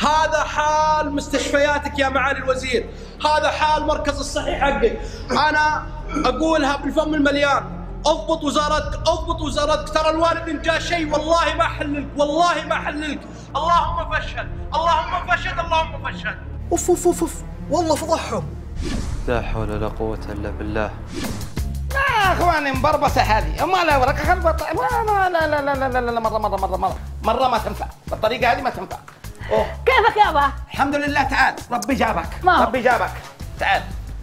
هذا حال مستشفياتك يا معالي الوزير. هذا حال مركز الصحي حقك. أنا أقولها بالفم المليان. اضبط وزارتك اضبط وزارتك. ترى الوالد ان جاء شيء والله ما حللك والله ما حللك اللهم فشل اللهم فشل اللهم فشل. أوف أوف أوف, أوف. والله فضحهم. لا حول ولا قوة إلا بالله. يا إخواني مبربسة هذه. ما لا ورقه خل ما لا لا لا لا لا لا مرة مرة مرة مرة. مرة ما تنفع. بالطريقة هذه ما تنفع. أوه. كيفك يابا؟ الحمد لله تعال. ربي جابك. ما. ربي جابك. تعال.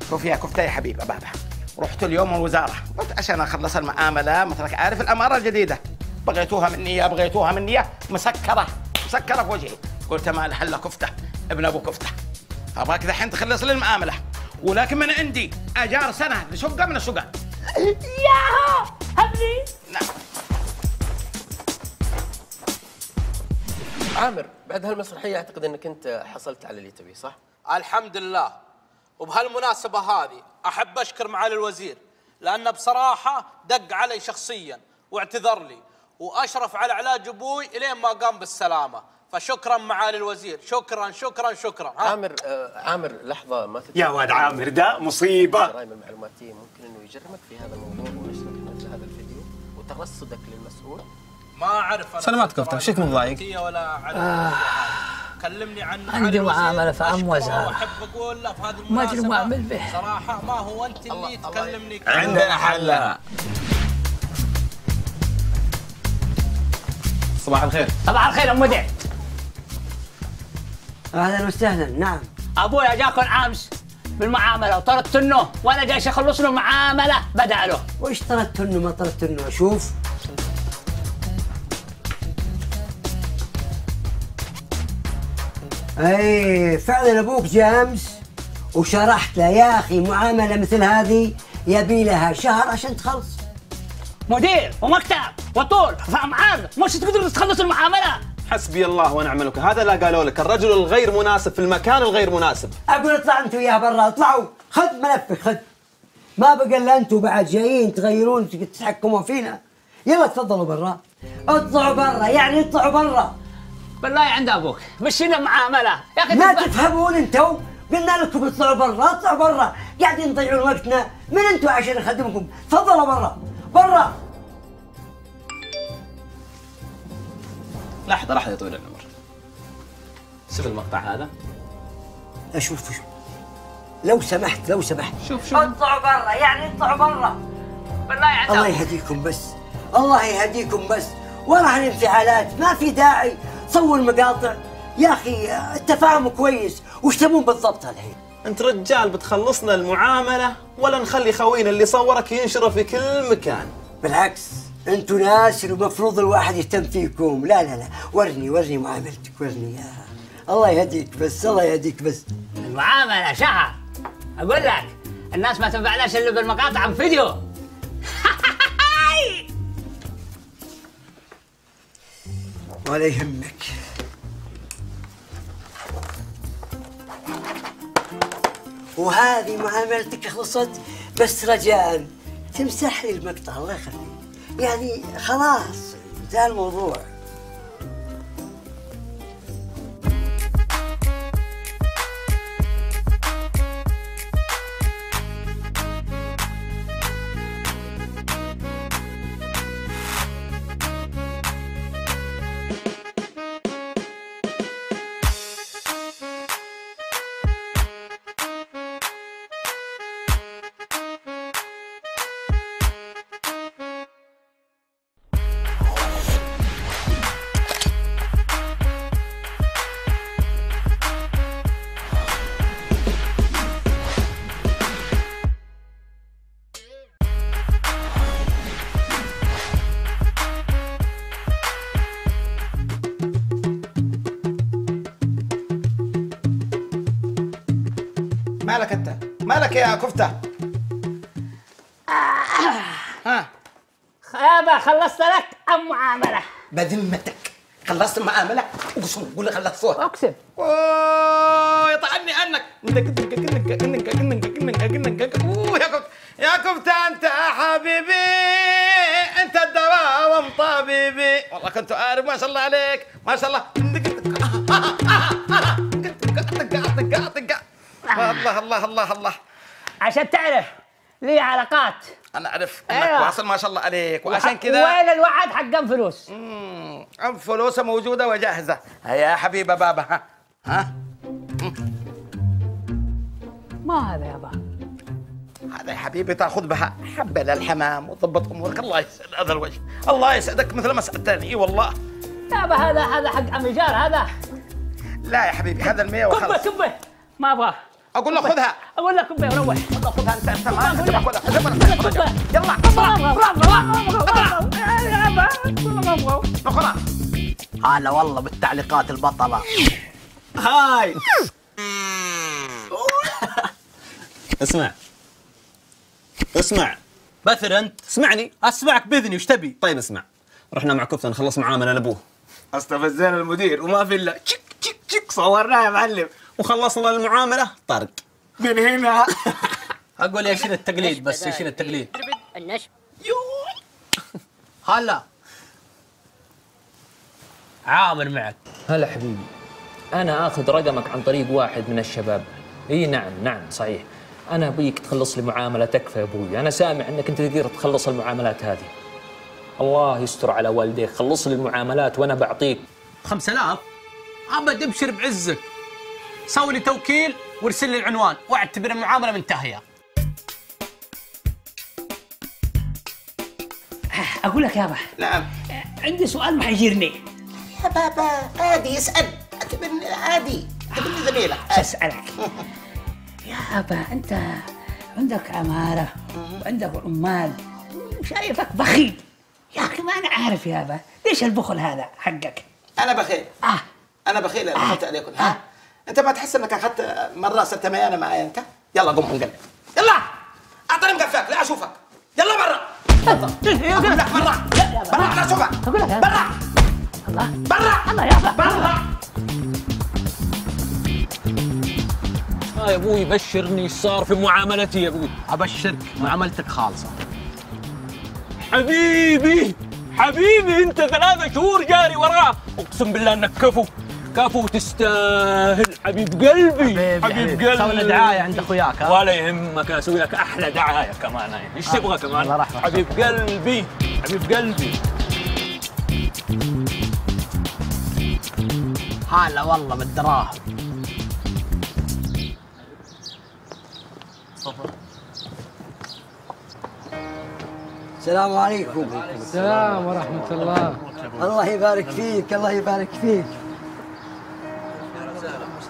شوف يا كفتة يا حبيب ابابا رحت اليوم الوزارة. قلت عشان اخلص المعامله مثلك عارف الأمارة الجديدة. بغيتوها مني يا بغيتوها مني يا مسكرة مسكرة في وجهي. قلت ما لها إلا كفتة ابن أبو كفتة. أبغاك دحين تخلص لي المعامله ولكن من عندي أجار سنة لشقة من الشقق ياهو هبني! عامر بعد هالمسرحية أعتقد إنك أنت حصلت على اللي تبيه صح؟ الحمد لله. وبهالمناسبة هذه أحب أشكر معالي الوزير لأنه بصراحة دق علي شخصيا واعتذر لي وأشرف على علاج أبوي إلين ما قام بالسلامة فشكرا معالي الوزير شكرا شكرا شكرا ها؟ عامر آه عامر لحظة ما تتكلم يا واد عامر ده مصيبة. الجرائم المعلوماتيه ممكن إنه يجرمك في هذا الموضوع ونشرك مثل هذا الفيديو وترصدك للمسؤول ما أعرف سلامات كفتة وشك مضايق؟ ولا آه. كلمني عن عندي. معاملة في أموز أشكره هذا. وأحب أقول له في هذه ما أدري المناسبة ما أعمل به. صراحة ما هو أنت اللي تكلمني. عندنا حلها صباح الخير. صباح الخير أم مدير. أهلا وسهلا نعم. ابويا جاكم أمس بالمعاملة وطردت انه وأنا جاي أخلص له المعاملة بداله وش طردت انه ما طردت انه أشوف اي فعلا أبوك جاء أمس وشرحت له يا أخي معاملة مثل هذه يبي لها شهر عشان تخلص. مدير ومكتب وطول فمعاد مش تقدر تخلص المعاملة. حسبي الله ونعم الوكيل. هذا لا قالوا لك الرجل الغير مناسب في المكان الغير مناسب. أقول اطلع انت وياه برا اطلعوا خذ ملفك خذ. ما بقى إلا أنتم بعد جايين تغيرون تتحكمون فينا. يلا تفضلوا برا. اطلعوا برا يعني اطلعوا برا. بالله عند أبوك. مشينا معامله يا أخي ما تفهم. تفهمون أنتم قلنا لكم اطلعوا برا اطلعوا برا. قاعدين تضيعون وقتنا. من أنتم عشان نخدمكم؟ تفضلوا برا. برا. لحظة لحظة يا طويل العمر. شوف المقطع هذا. أشوف شوف. لو سمحت لو سمحت. شوف شوف. اطلعوا برا. يعني اطلعوا برا. بالله عند الله. يهديكم بس. الله يهديكم بس. ورا هالانفعالات ما في داعي. صور مقاطع يا أخي التفاهم كويس. وش تبون بالضبط الحين أنت رجال بتخلصنا المعاملة ولا نخلي خوينا اللي صورك ينشره في كل مكان. بالعكس أنتوا ناس المفروض الواحد يهتم فيكم. لا لا لا. ورني ورني معاملتك ورني يا الله يهديك بس الله يهديك بس. المعاملة شهر. أقول لك الناس ما تنفعناش إلا بالمقاطع عن فيديو. *laughs* ولا يهمك. وهذه معاملتك خلصت بس رجاء. تمسح لي المقطع الله يخليك. يعني خلاص انتهى الموضوع. يا كفته ها يابا خلصت لك المعامله بذمتك خلصت المعامله اقسم قول لي خلصتوها اقسم اوه يطعني عنك اوه يا كفته يا كفته انت يا حبيبي انت الدواء طبيبي والله كنت عارف ما شاء الله عليك ما شاء الله الله الله الله الله عشان تعرف لي علاقات. أنا أعرف إنك أيوة. واصل ما شاء الله عليك. وعشان كذا وين الوعد حق فلوس؟ أم فلوسها موجودة وجاهزة. هيا يا حبيبة بابا. ها. ها. ما هذا يابا هذا يا حبيبي تأخذ بها. حبة للحمام وتضبط أمورك. الله يسعد هذا الوجه. الله يسعدك مثل ما سعدتني إي والله. يابا هذا هذا حق ام إيجار هذا. لا يا حبيبي هذا المية كبه وخلاص كبه. ما أبغاه. أقول له خذها أقول لك كبه وروح خذها انت انت ما أقول لك. يلا يلا نخرة هلا والله بالتعليقات البطلة هاي اسمع اسمع بثر انت اسمعني اسمعك باذني وش تبي؟ طيب اسمع رحنا مع كفته نخلص معامله لابوه استفزنا المدير وما في الا تشك تشك تشك صورناه يا معلم وخلصنا المعاملة؟ طرق. من هنا. *laughs* أقول يشيل التقليد بس يشيل التقليد. النشب. *laughs* هلا. عامر معك. هلا حبيبي. أنا آخذ رقمك عن طريق واحد من الشباب. إي نعم نعم صحيح. أنا أبيك تخلص لي معاملة تكفى يا أبوي. أنا سامع إنك أنت تقدر تخلص المعاملات هذه. الله يستر على والديك. خلص لي المعاملات وأنا بعطيك. 5000 أبد ابشر بعزك. سوي لي توكيل وارسل لي العنوان واعتبر المعاملة منتهية. أقول لك يابا نعم. عندي سؤال محيرني يا بابا عادي اسأل. اعتبرني عادي. اعتبرني زميلك *laughs* أسألك؟ *laughs* يابا أنت عندك عماره وعندك عمال. وشايفك بخيل. يا أخي ما أنا عارف يابا ليش البخل هذا حقك؟ أنا بخيل. آه. أنا بخيل اللي اخذت عليكم. ها؟ أنت ما تحس إنك أخذت مرة ست ميانه معايا أنت؟ يلا قوم انقلب يلا! اعطني مقفاك لا أشوفك. يلا برا. أقول لك برا. برا لا أشوفك. أقول لك. برا. الله. برا. الله يابا برا. آه يا أبوي بشرني إيش صار في معاملتي يا أبوي. أبشرك معاملتك خالصة. حبيبي حبيبي أنت ثلاثة شهور جاري وراه أقسم بالله إنك كفو. كفو تستاهل حبيب قلبي. حبيب قلبي. سوي لنا دعاية عند أخوياك ها؟ ولا يهمك أسوي لك أحلى دعاية كمان. هاي. إيش تبغى كمان؟ الله يرحمك. حبيب قلبي. حبيب قلبي. هلا والله بالدراهم. السلام عليكم. السلام ورحمة الله. الله يبارك فيك الله يبارك فيك.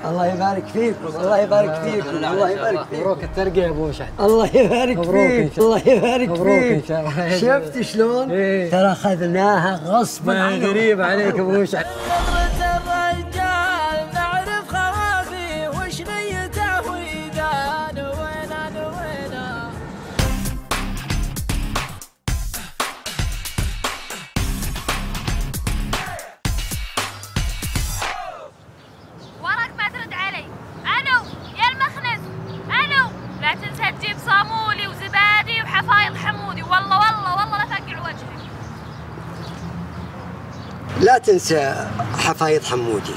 الله يبارك فيكم الله يبارك فيكم الله يبارك فيكم مبروك الترقية يا أبو شحن الله يبارك فيك الله يبارك فيك. شفت شلون؟ إيه. ترى أخذناها غصبا ما عنهم. غريب عليك أبو شحن *laughs* لا تنسى حفايض حمودي.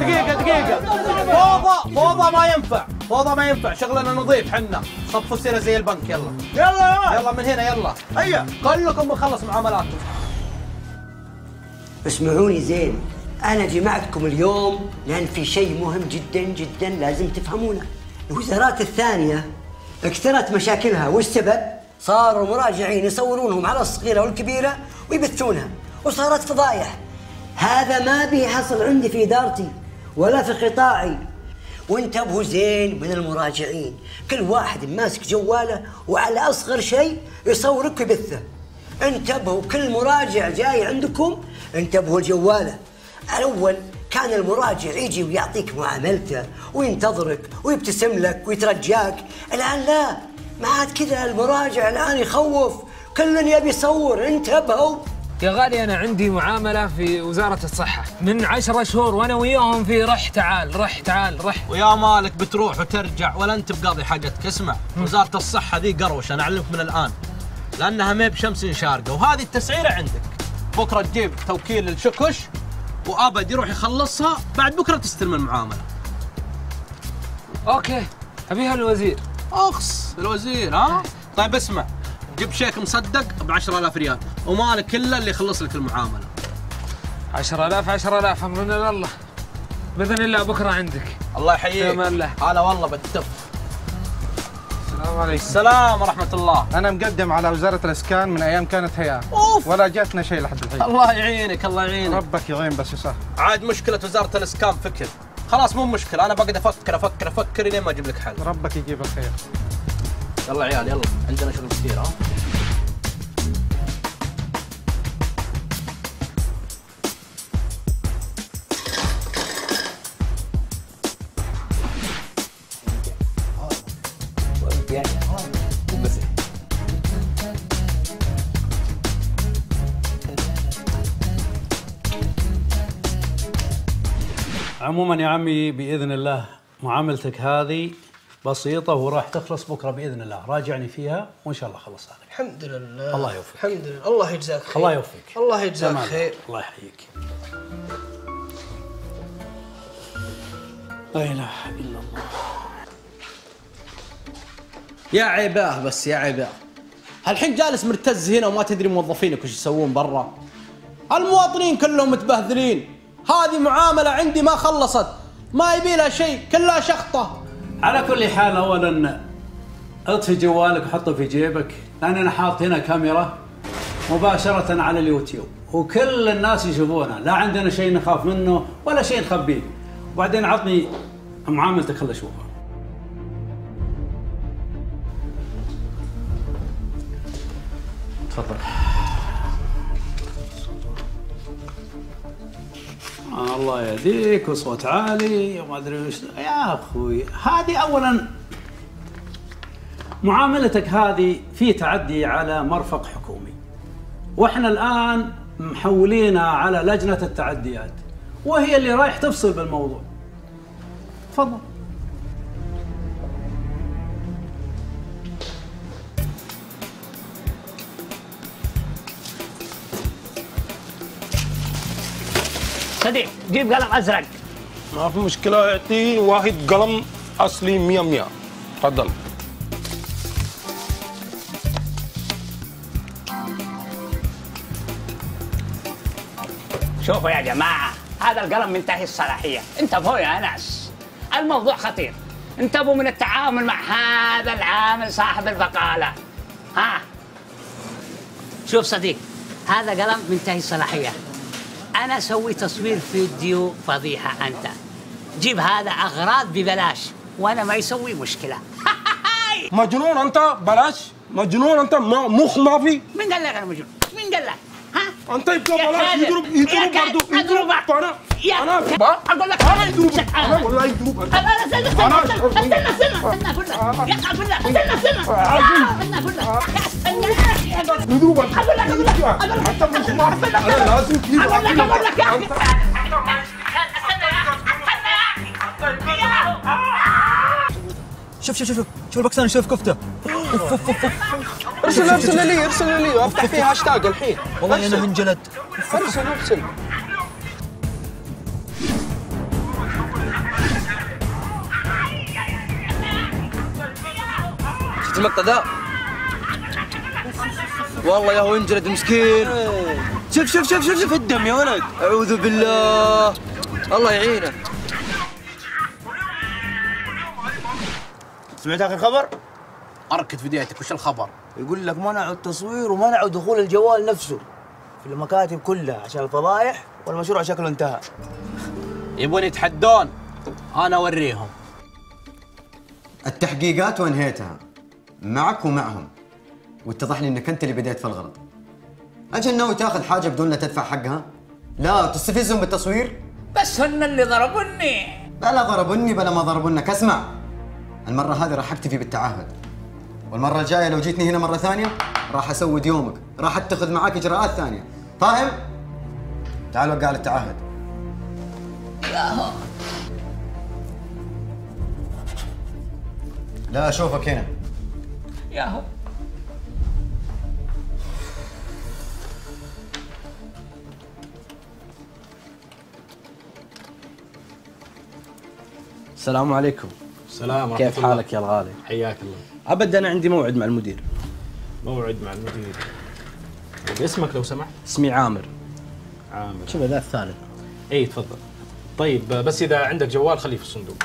دقيقة دقيقة. فوضى فوضى ما ينفع. فوضى ما ينفع. شغلنا نظيف حنا. صفوا السيرة زي البنك يلا. يلا. يلا من هنا يلا. هيا. كلكم بنخلص معاملاتكم. اسمعوني زين. أنا جمعتكم اليوم لأن في شيء مهم جدا جدا لازم تفهمونه. الوزارات الثانية اكثرت مشاكلها. والسبب؟ صاروا مراجعين يصورونهم على الصغيرة والكبيرة ويبثونها وصارت فضايح. هذا ما به حصل عندي في إدارتي ولا في قطاعي. وانتبهوا زين من المراجعين. كل واحد ماسك جواله وعلى أصغر شيء يصورك ويبثه. انتبهوا كل مراجع جاي عندكم انتبهوا لجواله الأول كان المراجع يجي ويعطيك معاملته وينتظرك ويبتسم لك ويترجاك. الآن لا. ما عاد كذا المراجع الآن يخوف. كل يبي يصور. انتبهوا يا غالي أنا عندي معاملة في وزارة الصحة. من عشرة شهور وأنا وياهم في رح تعال رح تعال رح. ويا مالك بتروح وترجع ولا أنت بقاضي حاجتك اسمع وزارة الصحة ذي قروش أنا أعلمك من الآن. لأنها ما بشمس شارقة وهذه التسعيرة عندك. بكرة تجيب توكيل الشكش وأبد يروح يخلصها بعد بكرة تستلم المعاملة. okay أبيها الوزير. اخس الوزير ها؟ طيب اسمع جيب شيك مصدق ب 10000 ريال ومالك الا اللي يخلص لك آلاف عشرة آلاف أمرنا لله. بإذن الله بكرة عندك. الله يحييك. الله. هلا والله بالتف. السلام عليكم. السلام ورحمة الله. أنا مقدم على وزارة الإسكان من أيام كانت هيئه أوف. ولا جاتنا شيء لحد الحين. الله يعينك الله يعينك. ربك يعين بس يسهل عاد مشكلة وزارة الإسكان فكر. خلاص مو مشكلة. أنا بقعد أفكر أفكر أفكر لين ما أجيب لك حل. ربك يجيب الخير. يلا عيال يلا. عندنا شغل كثير ها؟ عموما يا عمي بإذن الله معاملتك هذه بسيطة وراح تخلص بكرة بإذن الله. راجعني فيها وإن شاء الله خلص عليك الحمد لله. الله يوفقك. الحمد لله. الله يجزاك خير. الله يوفقك. الله يجزاك. خير. الله يحييك. لا إله إلا الله. يا عيباه بس يا عيباه. الحين جالس مرتز هنا وما تدري موظفينك وش يسوون برا. المواطنين كلهم متبهذلين. هذه معاملة عندي ما خلصت. ما يبي لها شيء كلها شخطة. على كل حال أولا اطفي جوالك وحطه في جيبك لأن أنا حاط هنا كاميرا مباشرة على اليوتيوب. وكل الناس يشوفونها لا عندنا شيء نخاف منه ولا شيء نخبيه. وبعدين عطني معاملتك خل أشوفها تفضل. الله يهديك وصوت عالي وما أدري وش. يا أخوي هذه اولا معاملتك هذه في تعدي على مرفق حكومي. وإحنا الآن محولينها على لجنة التعديات وهي اللي رايح تفصل بالموضوع. تفضل. صديق جيب قلم أزرق. ما في مشكلة اعطي واحد قلم أصلي 100 100 تفضل. شوفوا يا جماعة هذا القلم منتهي الصلاحية. انتبهوا يا ناس الموضوع خطير. انتبهوا من التعامل مع هذا العامل صاحب البقالة. ها؟ شوف صديق هذا قلم منتهي الصلاحية. أنا أسوي تصوير فيديو فضيحة أنت جيب هذا أغراض ببلاش وأنا ما يسوي مشكلة *laughs* مجنون أنت بلاش مجنون ما مخ ما في مين قال لك أنا مجنون؟ مين قال لك؟ ها؟ أنت يبقى بلاش. يضرب يضرب. برضو يضرب كاذب. با- أقول لك أنا يضربك أنا- أنا والله يضربك أنا استنى استنى استنى استنى استنى أقول لك. يا أقول لك. استنى استنى استنى أقول لك يضربك أقول لك أقول لك أنت مش ما أنا لازم كذا أقول لك أقول لك يا شوف شوف شوف شوف. شوف الباكستاني شوف كفته. ارسل ارسل لي ارسل لي. وافتح فيها هاشتاج الحين. والله أنا انجلد ارسل ارسل. شفت المقطع ذا والله يا هو انجلد مسكين. شوف شوف شوف شوف شوف. الدم يا ولد. أعوذ بالله. الله يعينه. سمعت آخر خبر؟ أركد فيديوهاتك وش الخبر؟ يقول لك منعوا التصوير ومنعوا دخول الجوال نفسه في المكاتب كلها عشان الفضايح والمشروع شكله انتهى. يبون يتحدون. أنا أوريهم. التحقيقات وانهيتها. معك ومعهم. واتضح لي إنك أنت اللي بديت في الغلط أجل ناوي تاخذ حاجة بدون لا تدفع حقها؟ لا وتستفزهم بالتصوير؟ بس هن اللي ضربوني. بلا ضربني بلا ما ضربنك اسمع. المرة هذه راح أكتفي بالتعهد. والمرة الجاية لو جيتني هنا مرة ثانية راح اسود يومك راح أتخذ معاك إجراءات ثانية. فاهم تعال وقع على التعهد. ياهو لا أشوفك هنا. ياهو. السلام عليكم. السلام ورحمة كيف الله. حالك يا الغالي؟ حياك الله. أبد أنا عندي موعد مع المدير. موعد مع المدير. اسمك لو سمحت. اسمي عامر. عامر. شوف ذا الثالث. إي تفضل. طيب بس إذا عندك جوال خليه في الصندوق.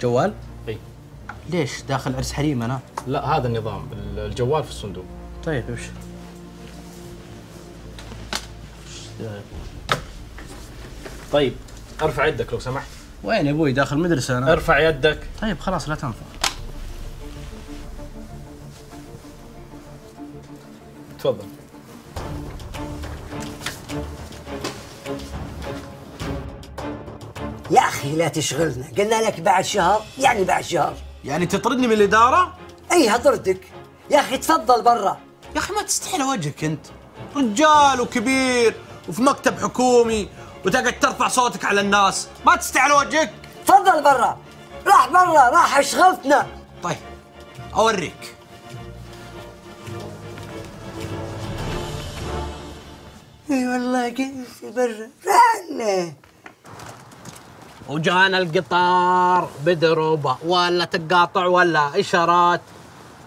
جوال؟ إي. ليش؟ داخل عرس حريم أنا. لا هذا النظام الجوال في الصندوق. طيب وش طيب أرفع يدك لو سمحت. وين يا أبوي؟ داخل مدرسه أنا. أرفع يدك. طيب خلاص لا تنفع. تفضل. يا أخي لا تشغلنا. قلنا لك بعد شهر. يعني بعد شهر؟ يعني تطردني من الإدارة؟ اي هطردك يا أخي تفضل برا. يا أخي ما تستحي وجهك أنت. رجال وكبير وفي مكتب حكومي وتقعد ترفع صوتك على الناس. ما تستحي على وجهك تفضل برا. راح برا. راح أشغلتنا. طيب أوريك. أي والله جلس برا رانا وجانا القطار بدروبه ولا تقاطع ولا إشارات.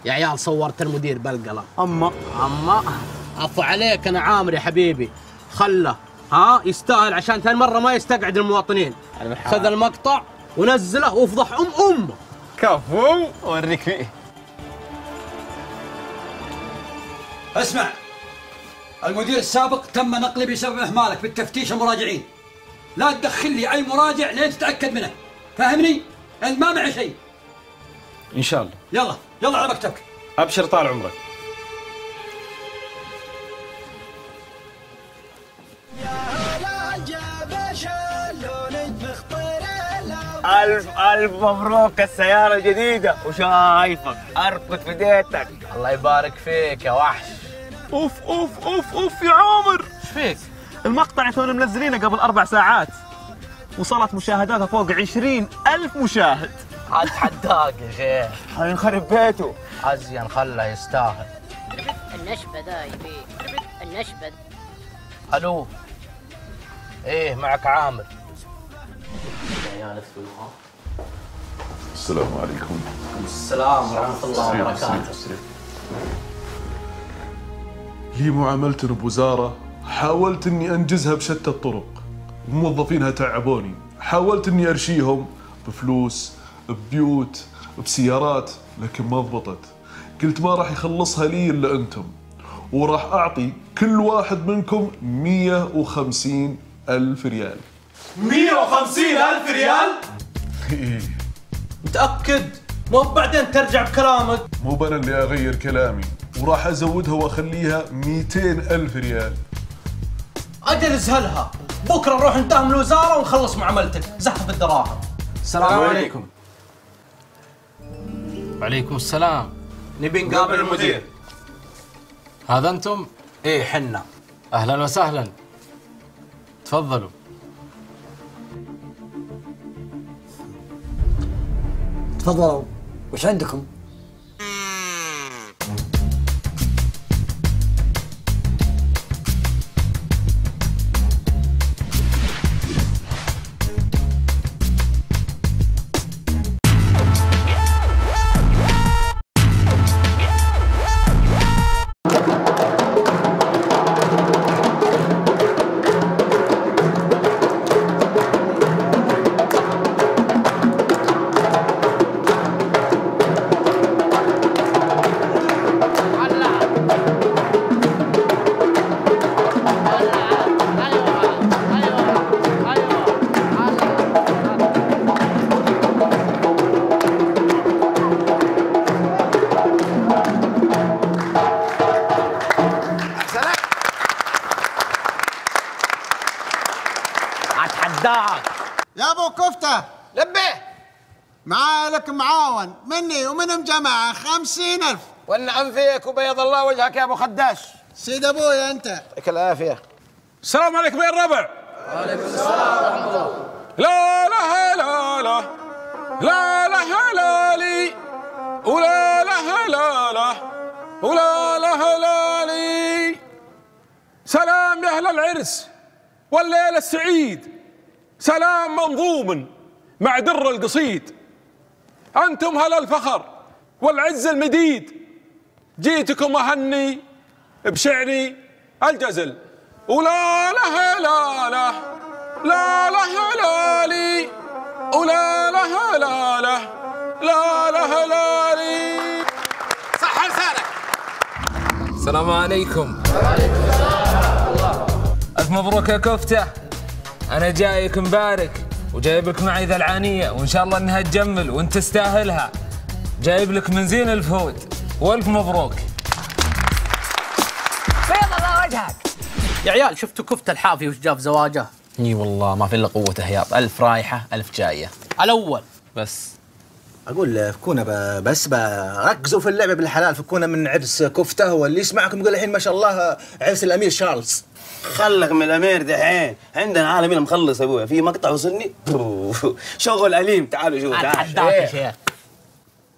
يا عيال صورت المدير بالقلم. أما. أما. عفو عليك أنا عامر يا حبيبي. خله. ها يستاهل عشان ثاني مرة ما يستقعد المواطنين. خذ المقطع ونزله وافضح أم امه كفو اوريك فيه اسمع. المدير السابق تم نقله بسبب إهمالك بالتفتيش المراجعين. لا تدخل لي أي مراجع لين تتأكد منه. فاهمني أنت ما معي شيء. إن شاء الله. يلا يلا على مكتبك. أبشر طال عمرك. ألف ألف مبروك السيارة الجديدة وشايفك أرقد في ديتك. الله يبارك فيك يا وحش. أوف أوف أوف أوف يا عامر. إيش فيك؟ المقطع تونا منزلينه قبل أربع ساعات. وصلت مشاهداتها فوق عشرين ألف مشاهد. اتحداك يا شيخ حينخرب بيته. ازين خله يستاهل. النشبة ذا يبي. النشبة. ألو. إيه معك عامر. السلام عليكم. السلام ورحمة الله وبركاته. لي معاملة بوزارة حاولت إني أنجزها بشتى الطرق. موظفينها تعبوني حاولت إني أرشيهم بفلوس ببيوت بسيارات لكن ما ضبطت. قلت ما راح يخلصها لي إلا أنتم. وراح أعطي كل واحد منكم 150 ألف ريال. 150 ألف ريال؟ إيه. متأكد؟ مو بعدين ترجع بكلامك. مو أنا اللي أغير كلامي. وراح أزودها وأخليها 200 ألف ريال. أجل ازهلها بكرة نروح نتهم الوزارة ونخلص معاملتك. زحف الدراهم. السلام عليكم. وعليكم السلام. نبي نقابل المدير. هذا أنتم؟ إيه حنا. أهلا وسهلا. تفضلوا. تفضلوا. وش عندكم؟ خمسين ألف. والنعم فيك وبيض الله وجهك يا أبو خداش. سيد أبوي أنت. يعطيك العافية. السلام عليكم يا الربع. وعليكم السلام ورحمة الله. لا لا لا لا. لا لا لا لي. ولا لا لا لا ولا لا لا لي. سلام يا أهل العرس والليله السعيد. سلام منظوم مع در القصيد. أنتم هل الفخر. والعز المديد. جيتكم أهني بشعري الجزل. ولا لا لا لا لا لا لا لي. ولا لا لا لا لا لا لا لي. صح لسانك السلام عليكم. ألف مبروك يا كفتة. أنا جايك مبارك وجايبك معي ذا العانية وإن شاء الله إنها تجمل وأنت تستاهلها. جايب لك من زين الفود وألف مبروك. بيض الله وجهك يا عيال شفتوا كفته الحافي وش جاب زواجه؟ إي والله ما في إلا قوته هياط ألف رايحة ألف جاية. الأول. بس. أقول فكونا ب- بس ركزوا في اللعبة بالحلال فكونا من عرس كفتة واللي يسمعكم يقول الحين ما شاء الله عرس الأمير شارلز. خلك من الأمير دحين. عندنا عالمين مخلص ابويا في مقطع وصلني؟ *laughs* شغل أليم. تعالوا شوفوا تعالوا شيخ.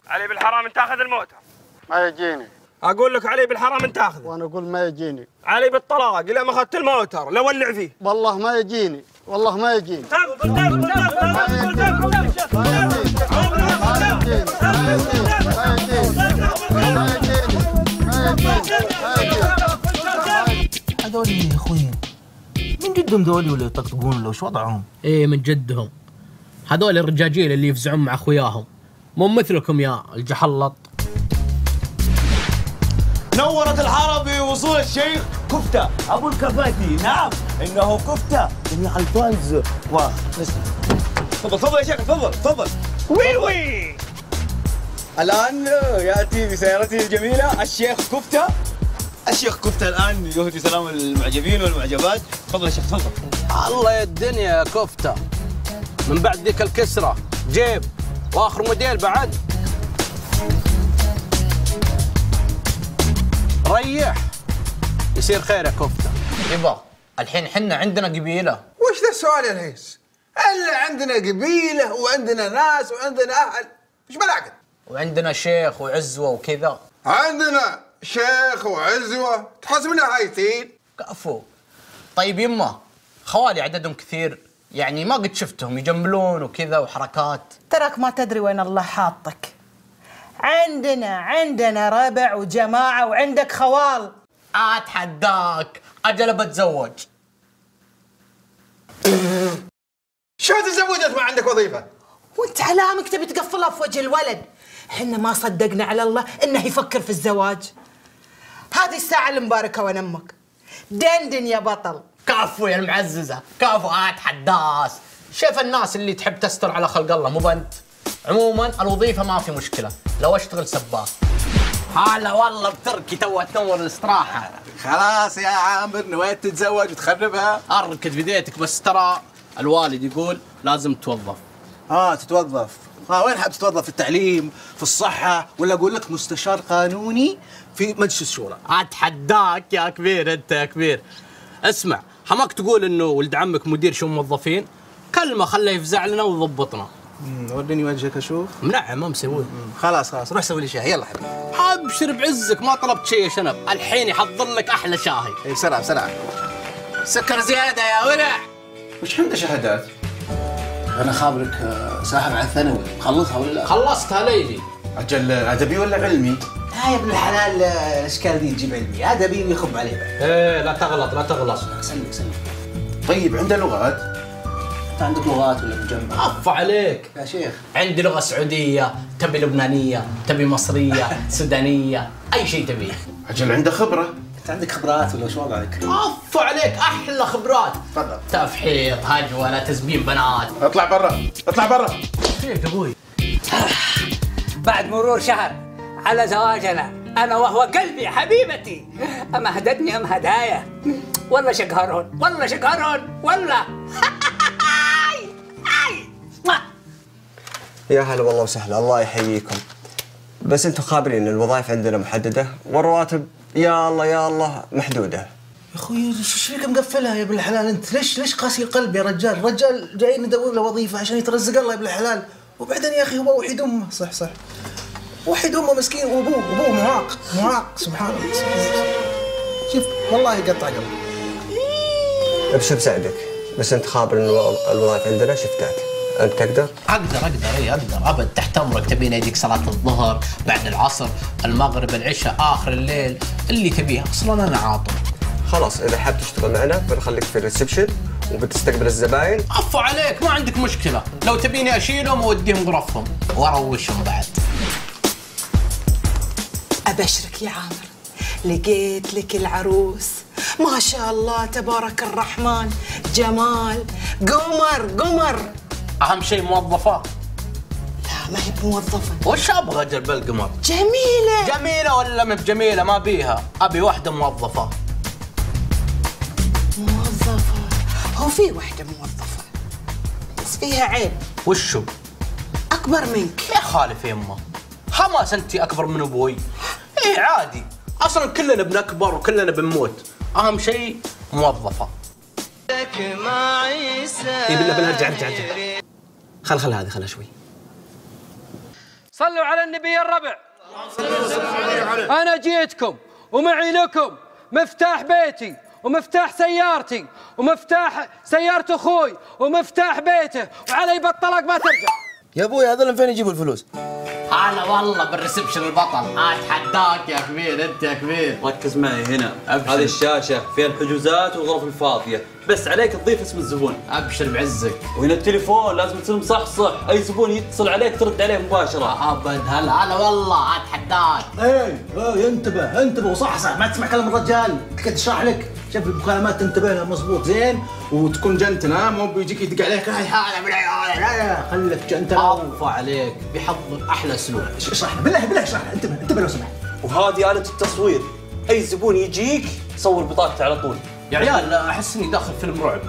علي بالحرام انت تاخذ الموتر ما يجيني أقول لك علي بالحرام انت تاخذه وأنا أقول ما يجيني علي بالطلاق إلى ما اخذت الموتر لا ولع فيه والله ما يجيني والله ما يجيني هذول يا أخوي من جدهم ذولي ولا يطقطقون ولا وش وضعهم؟ إيه من جدهم هذول الرجاجيل اللي يفزعون مع اخوياهم مو مثلكم يا الجحلط. نورت الحاره بوصول الشيخ كفتة. أبو الكفاتي نعم. إنه كفتة. جميع ال fans. و تفضل تفضل يا شيخ تفضل تفضل. وي وي الآن يأتي بسيارته الجميلة الشيخ كفتة. الشيخ كفتة الآن يهدي سلام المعجبين والمعجبات. تفضل يا شيخ تفضل. الله يا الدنيا يا كفتة. من بعد ذيك الكسرة. جيب. واخر موديل بعد. ريح. يصير خير يا كفتة. يبا الحين حنا عندنا قبيلة. وش ذا السؤال يا الهيس؟ الا عندنا قبيلة وعندنا ناس وعندنا أهل؟ إيش بلاقد؟ وعندنا شيخ وعزوة وكذا. عندنا شيخ وعزوة. تحسبنا هايتين كفو. طيب يما خوالي عددهم كثير. يعني ما قد شفتهم يجملون وكذا وحركات. تراك ما تدري وين الله حاطك. عندنا عندنا ربع وجماعة وعندك خوال. أتحداك. أجل بتزوج. شو تزوجت ما عندك وظيفة؟ وانت علامك تبي تقفلها في وجه الولد. إحنا ما صدقنا على الله إنه يفكر في الزواج. هذه الساعة المباركة وين أمك. دندن يا بطل. كفو يا المعززة. كفو اتحداس شوف الناس اللي تحب تستر على خلق الله مو بنت؟ عموما الوظيفه ما في مشكلة. لو أشتغل سباك هلا والله بتركي تو تنور الاستراحة. خلاص يا عامر نويت تتزوج وتخربها. أركد بديتك بس ترى الوالد يقول لازم توظف. آه تتوظف. آه وين حاب تتوظف؟ في التعليم في الصحة ولا أقول لك مستشار قانوني في مجلس الشورى. أتحداك يا كبير أنت يا كبير. اسمع حماك تقول إنه ولد عمك مدير شؤون موظفين. كلمة خله يفزع لنا ويضبطنا وريني وجهك أشوف. منعم ما مسويه خلاص خلاص روح سوي لي شاي. يلا حبيبي. أبشر بعزك ما طلبت شيء يا شنب. الحين يحضر لك أحلى شاهي. اي بسرعة بسرعة. سكر زيادة يا ولع. وش عنده شهادات؟ أنا خابرك آه، ساحب على الثانوي. خلصها ولا لا؟ خلصتها ليلي. أجل أدبي ولا علمي؟ يا ابن الحلال الاشكال دي تجيب علمي. ادبي ويخب عليه. بعد إيه لا تغلط لا تغلط. سلم سلم. طيب عنده لغات؟ انت عندك لغات ولا مجمع؟ عفو عليك. يا شيخ. عندي لغة سعودية تبي لبنانية تبي مصرية *laughs* سودانية أي شيء تبيه أجل عنده خبرة؟ أنت عندك خبرات ولا شو وضعك؟ عفو عليك أحلى خبرات. تفضل. تفحيط هجوة تزبين بنات. اطلع برا اطلع برا. فيك أبوي؟ بعد مرور شهر على زواجنا أنا وهو قلبي حبيبتي. أما هدتني أم هدايا؟ والله شقهرهن والله شقهرهن والله. يا هلا والله وسهلا الله يحييكم. بس أنتم خابرين الوظائف عندنا محددة والرواتب يا الله يا الله محدودة. يا أخوي إيش فيك مقفلها يا ابن الحلال؟ انت ليش ليش قاسي القلب يا رجال؟ الرجال جاي ندور له وظيفه عشان يترزق الله يا ابن الحلال. وبعدين يا أخي هو وحيد أمه. صح صح. وحيد امه مسكين وابوه أبوه معاق معاق سبحان الله. شوف والله يقطع قلبي. ابشر بساعدك؟ بس أنت خابر إن الو- الوظائف عندنا شفتات أنت تقدر؟ أقدر أقدر أي أقدر. أبد تحت أمرك تبيني يجيك صلاة الظهر بعد العصر المغرب العشاء آخر الليل اللي تبيه. أصلا أنا عاطل. خلاص إذا حاب تشتغل معنا بنخليك في الريسبشن وبتستقبل الزباين. عفو عليك ما عندك مشكلة. لو تبيني أشيلهم وأوديهم غرفهم. وأروشهم بعد. أبشرك يا عامر. لقيت لك العروس. ما شاء الله تبارك الرحمن. جمال. قمر قمر. أهم شيء موظفة. لا ما هي موظفة وش أبغى أجل بالقمر؟ جميلة. جميلة ولا مب جميلة؟ ما بيها. أبي واحدة موظفة. موظفة. هو في وحدة موظفة. بس فيها عيب. وشو؟ أكبر منك. يا خالف يمه حماس انت أكبر من أبوي. إيه عادي. أصلا كلنا بنكبر وكلنا بنموت. أهم شيء موظفة. اي بالله بالله ارجع ارجع ارجع. خل خل هذه خلها شوي. صلوا على النبي يا الربع. أنا جيتكم ومعي لكم مفتاح بيتي ومفتاح سيارتي ومفتاح سيارة أخوي ومفتاح بيته وعلي بالطلاق ما ترجع. يا أبوي هذول من فين يجيبوا الفلوس؟ هلا والله بالريسبشن البطل. اتحداك يا كبير أنت يا كبير. ركز معي هنا. هذه الشاشة فيها الحجوزات والغرف الفاضية. بس عليك تضيف اسم الزبون. أبشر بعزك. وهنا التليفون لازم تصير مصحصح. أي زبون يتصل عليك ترد عليه مباشرة. أبد هلا هلا والله اتحداك إيه إيه انتبه انتبه وصحصح ما تسمع كلام الرجال. كنت اشرح لك. شوف المكالمات تنتبه لها مضبوط زين؟ وتكون جنتن ها مو بيجيك يدق عليك. هاي عيالي لا لا خليك جنتن عفو عليك بيحضر أحلى أسلوب. اشرح؟ بالله بالله اشرح. انتبه انتبه لو سمحت. وهذه آلة التصوير. أي زبون يجيك صور بطاقته على طول. يا عيال أحس إني داخل فيلم رعب.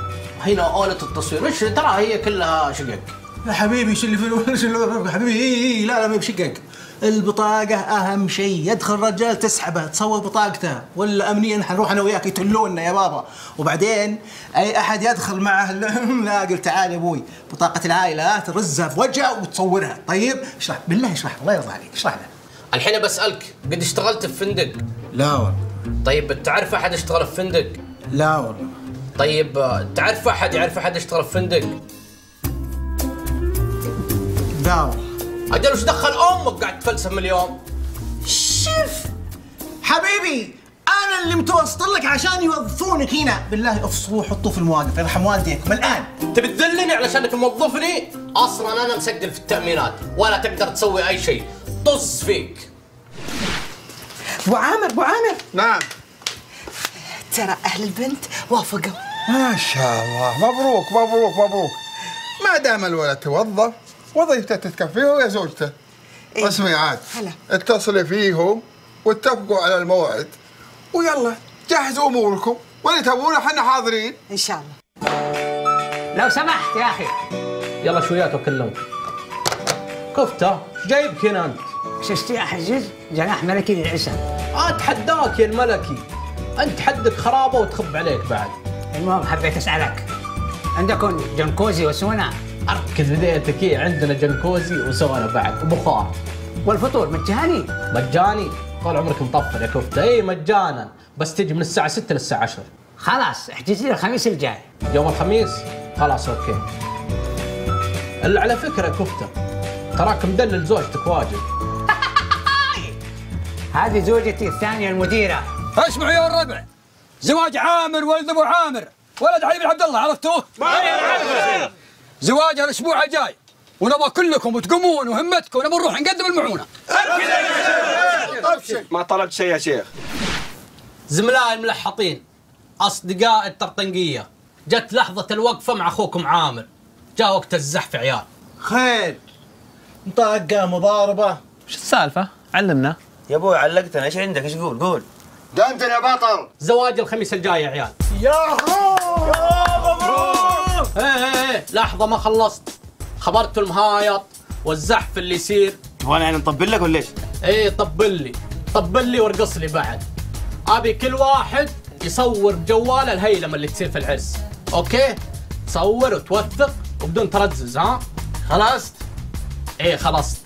هنا آلة التصوير. وش ترى هي كلها شقق. يا حبيبي شو اللي في *laughs* حبيبي إيه إيه لا لا ما بشقق. البطاقة أهم شيء. يدخل الرجال تسحبه تصور بطاقته. ولا أمنيا حنروح أنا وياك يتلونا يا بابا. وبعدين أي أحد يدخل معه *laughs* لا قل تعال يا أبوي. بطاقة العائلة ترزها في وجهه وتصورها طيب اشرح. بالله اشرح الله يرضى عليك اشرح له. الحين بسألك قد اشتغلت في فندق لا والله. طيب تعرف أحد اشتغل في فندق لا والله. طيب تعرف أحد يعرف أحد اشتغل في فندق؟ لا والله. أجل وش دخل أمك قاعد تفلسف من اليوم؟ شوف حبيبي أنا اللي متوسط لك عشان يوظفونك هنا. بالله افصلوا وحطوه في المواقف يرحم والديكم. الآن. تبي تذلني علشانك موظفني؟ أصلا أنا مسجل في التأمينات ولا تقدر تسوي أي شيء. طز فيك. أبو عامر أبو عامر. نعم. ترى أهل البنت وافقوا. ما شاء الله. مبروك مبروك مبروك. ما دام الولد توظف وظيفته تتكفيه ويا زوجته. إيه. اسمعي عاد هلا. اتصلي فيهم واتفقوا على الموعد. ويلا جهزوا أموركم. واللي تبونه إحنا حاضرين. إن شاء الله. لو سمحت يا أخي. يلا شويات واكلمك كفتة إيش جايبك هنا أنت؟ شفتي أحجز جناح ملكي للعسل. اتحداك يا الملكي. انت حدك خرابة وتخب عليك بعد. المهم حبيت أسألك. عندكم جنكوزي وسونا؟ ركز بديتك إيه، عندنا جنكوزي وسونا بعد وبخار والفطور مجاني؟ مجاني. طال عمرك مطفر يا كفتة. اي مجانا. بس تجي من الساعة 6 للساعة 10 خلاص احجز لي الخميس الجاي. يوم الخميس؟ خلاص okay. إلا على فكرة كفتة تراك مدلل زوجتك واجد. *laughs* هذه زوجتي الثانية المديرة. اسمعوا يا الربع. زواج عامر ولد أبو عامر. ولد علي بن عبد الله عرفتوه؟ زواج الأسبوع الجاي. ونبغى كلكم وتقومون وهمتكم ونبغى نروح نقدم المعونة. ما طلبت شيء يا شيخ. زملائي الملحطين أصدقاء الطرطنقيه جت لحظة الوقفة مع أخوكم عامر. جاء وقت الزحف عيال. خير. مطاقة مضاربة. وش السالفة؟ علمنا. يا أبوي علقتنا. إيش عندك؟ إيش قول قول. دندن يا بطل. زواج الخميس الجاي يا عيال. يا مبروك إيه إيه إيه. لحظة ما خلصت. خبرت المهايط والزحف اللي يصير. وأنا يعني نطبل لك ولا إيش؟ إيه طبل لي. طبل لي وارقص لي بعد. أبي كل واحد يصور بجواله الهيلمه اللي تصير في العرس. okay؟ تصور وتوثق وبدون ترزز ها؟ خلصت؟ إيه خلصت.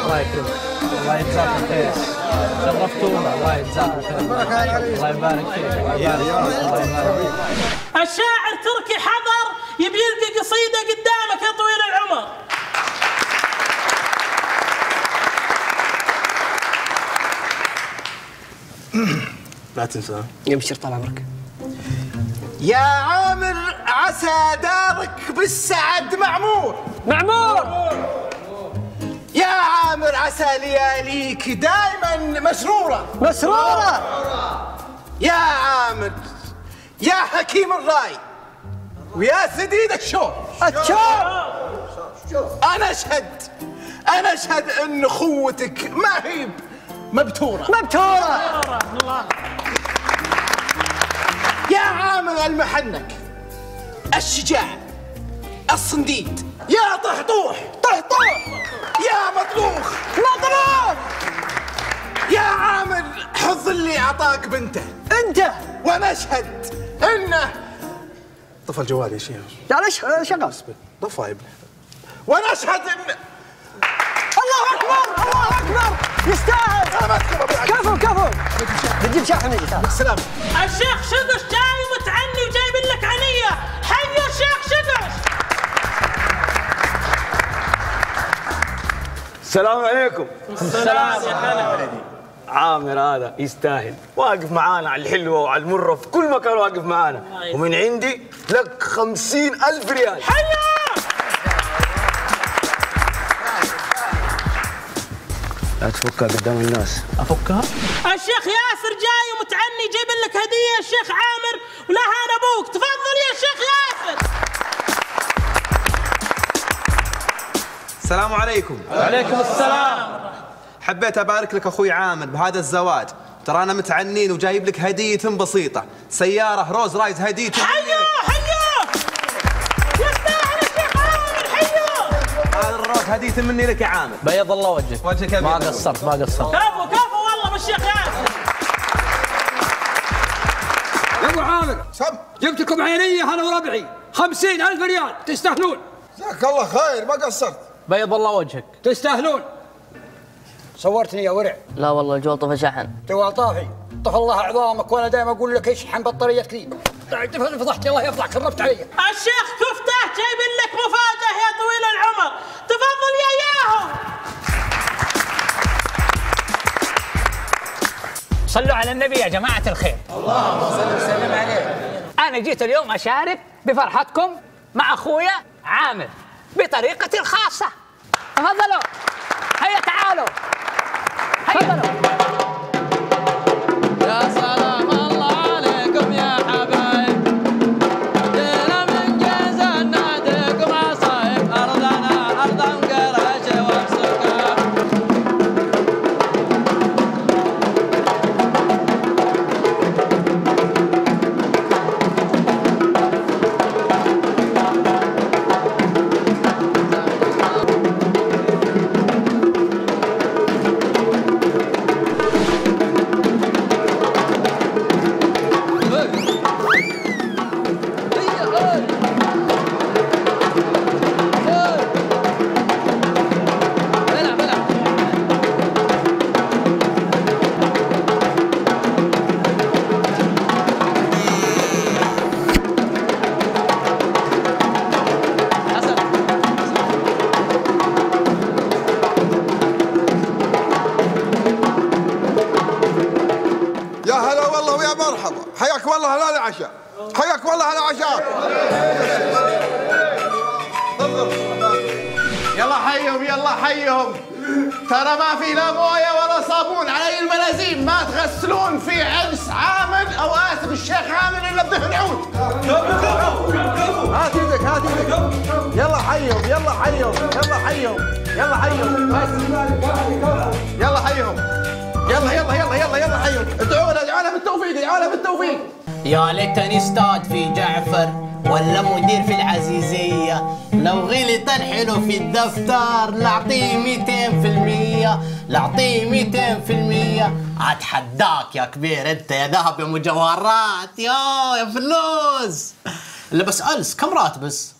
الله يكرمك الله شرفتونا الله الله يبارك فيك الله يبارك فيك الشاعر تركي حضر يبي يلقي قصيدة قدامك يا طويل العمر. لا تنسى. يبشر طال عمرك. يا عامر عسى دارك بالسعد معمور. معمور! يا عامر عسى لياليك دائما مسرورة. مسرورة! يا عامر يا حكيم الراي ويا سديد الشوق الشوق أنا أشهد أنا أشهد أن أخوتك ما هي مبتورة. مبتورة! يا عامر المحنك الشجاع الصنديد. يا طحطوح طحطوح. يا مطبوخ مطبوخ. يا عامر حظ اللي أعطاك بنته. أنت؟ ونشهد إنه طفى الجوال يا شيخ. لا ليش شغل طفى يا ابني. ونشهد ان الله أكبر الله أكبر. يستاهل. كفو كفو. بتجيب شاحن السلام. الشيخ شقش جاي متعني وجايب لك عنية. حي الشيخ شقش السلام عليكم. السلام. يا هلا عامر هذا يستاهل. واقف معانا على الحلوة وعلى المرة في كل مكان واقف معانا. ومن عندي لك خمسين ألف ريال. لا تفكها قدام الناس. أفكها؟ الشيخ ياسر جاي ومتعني جايب لك هدية الشيخ عامر ولها أنا أبوك. تفضل يا شيخ ياسر. السلام عليكم. وعليكم السلام. حبيت أبارك لك أخوي عامر بهذا الزواج. ترانا متعنين وجايب لك هدية بسيطة. سيارة روز رايز هدية. حيو هدية مني لك يا عامر. بيض الله وجهك. وجهك ما. قصرت ما قصرت. كفو كفو والله بالشيخ ياسر يا أبو عامر سم. جبت لكم عينية أنا وربعي. خمسين ألف ريال. تستاهلون. جزاك الله خير ما قصرت. بيض الله وجهك. تستاهلون. صورتني يا ورع. لا والله الجوال طفى شحن. تو طافي طفى الله عظامك وأنا دائما أقول لك اشحن بطاريه كثير فضحت الله يفضحك خربت علي. الشيخ كفته جايب لك مفاجأة يا طويل العمر. تفضل يا ياهو. صلوا على النبي يا جماعة الخير. اللهم صل وسلم عليه. أنا جيت اليوم أشارك بفرحتكم مع أخويا عامر بطريقتي الخاصة. تفضلوا. هيا تعالوا. تفضلوا يلا حيهم. يلا حيهم. يلا يلا يلا يلا يلا حيهم. ادعوا له ادعوا له بالتوفيق ادعوا له بالتوفيق يا ليتني أستاذ في جعفر ولا مدير في العزيزية. لو غلط الحلو في الدفتر نعطيه 200% نعطيه 200% أتحداك يا كبير أنت يا ذهب يا مجوهرات. يا يا فلوس. لا بس ألس كم راتبس؟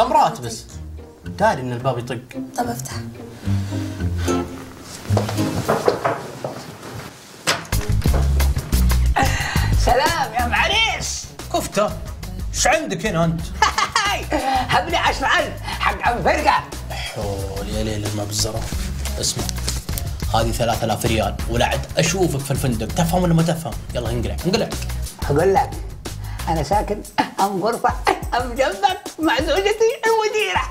كم راتبس؟ داري إن الباب يطق. طب افتح. سلام يا معريس كفته. إيش عندك هنا أنت؟ هبني عشر ألف حق عم فرقة. حول يا ليل ما بالزرف اسمع هذه 3000 ريال ولا عد أشوفك في الفندق تفهم ولا ما تفهم؟ يلا انقلع انقلع. أقول لك ساكن أم غرفة أم جنبك مع زوجتي المديرة.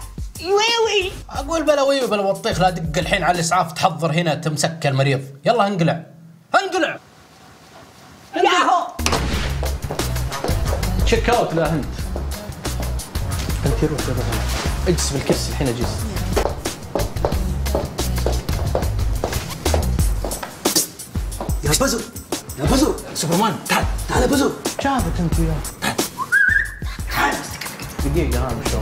ويوي. أقول بلا ويوي بلا بطيخ لا دق الحين على الإسعاف تحضر هنا تمسك المريض. يلا انقلع. انقلع. ياهو check out لا انت أنت روح روح اجلس بالكرسي الحين أجلس. يا بزر. يا بزر سوبرمان تعال تعال يا بزر. جابك انت وياه دقيقة هذا شو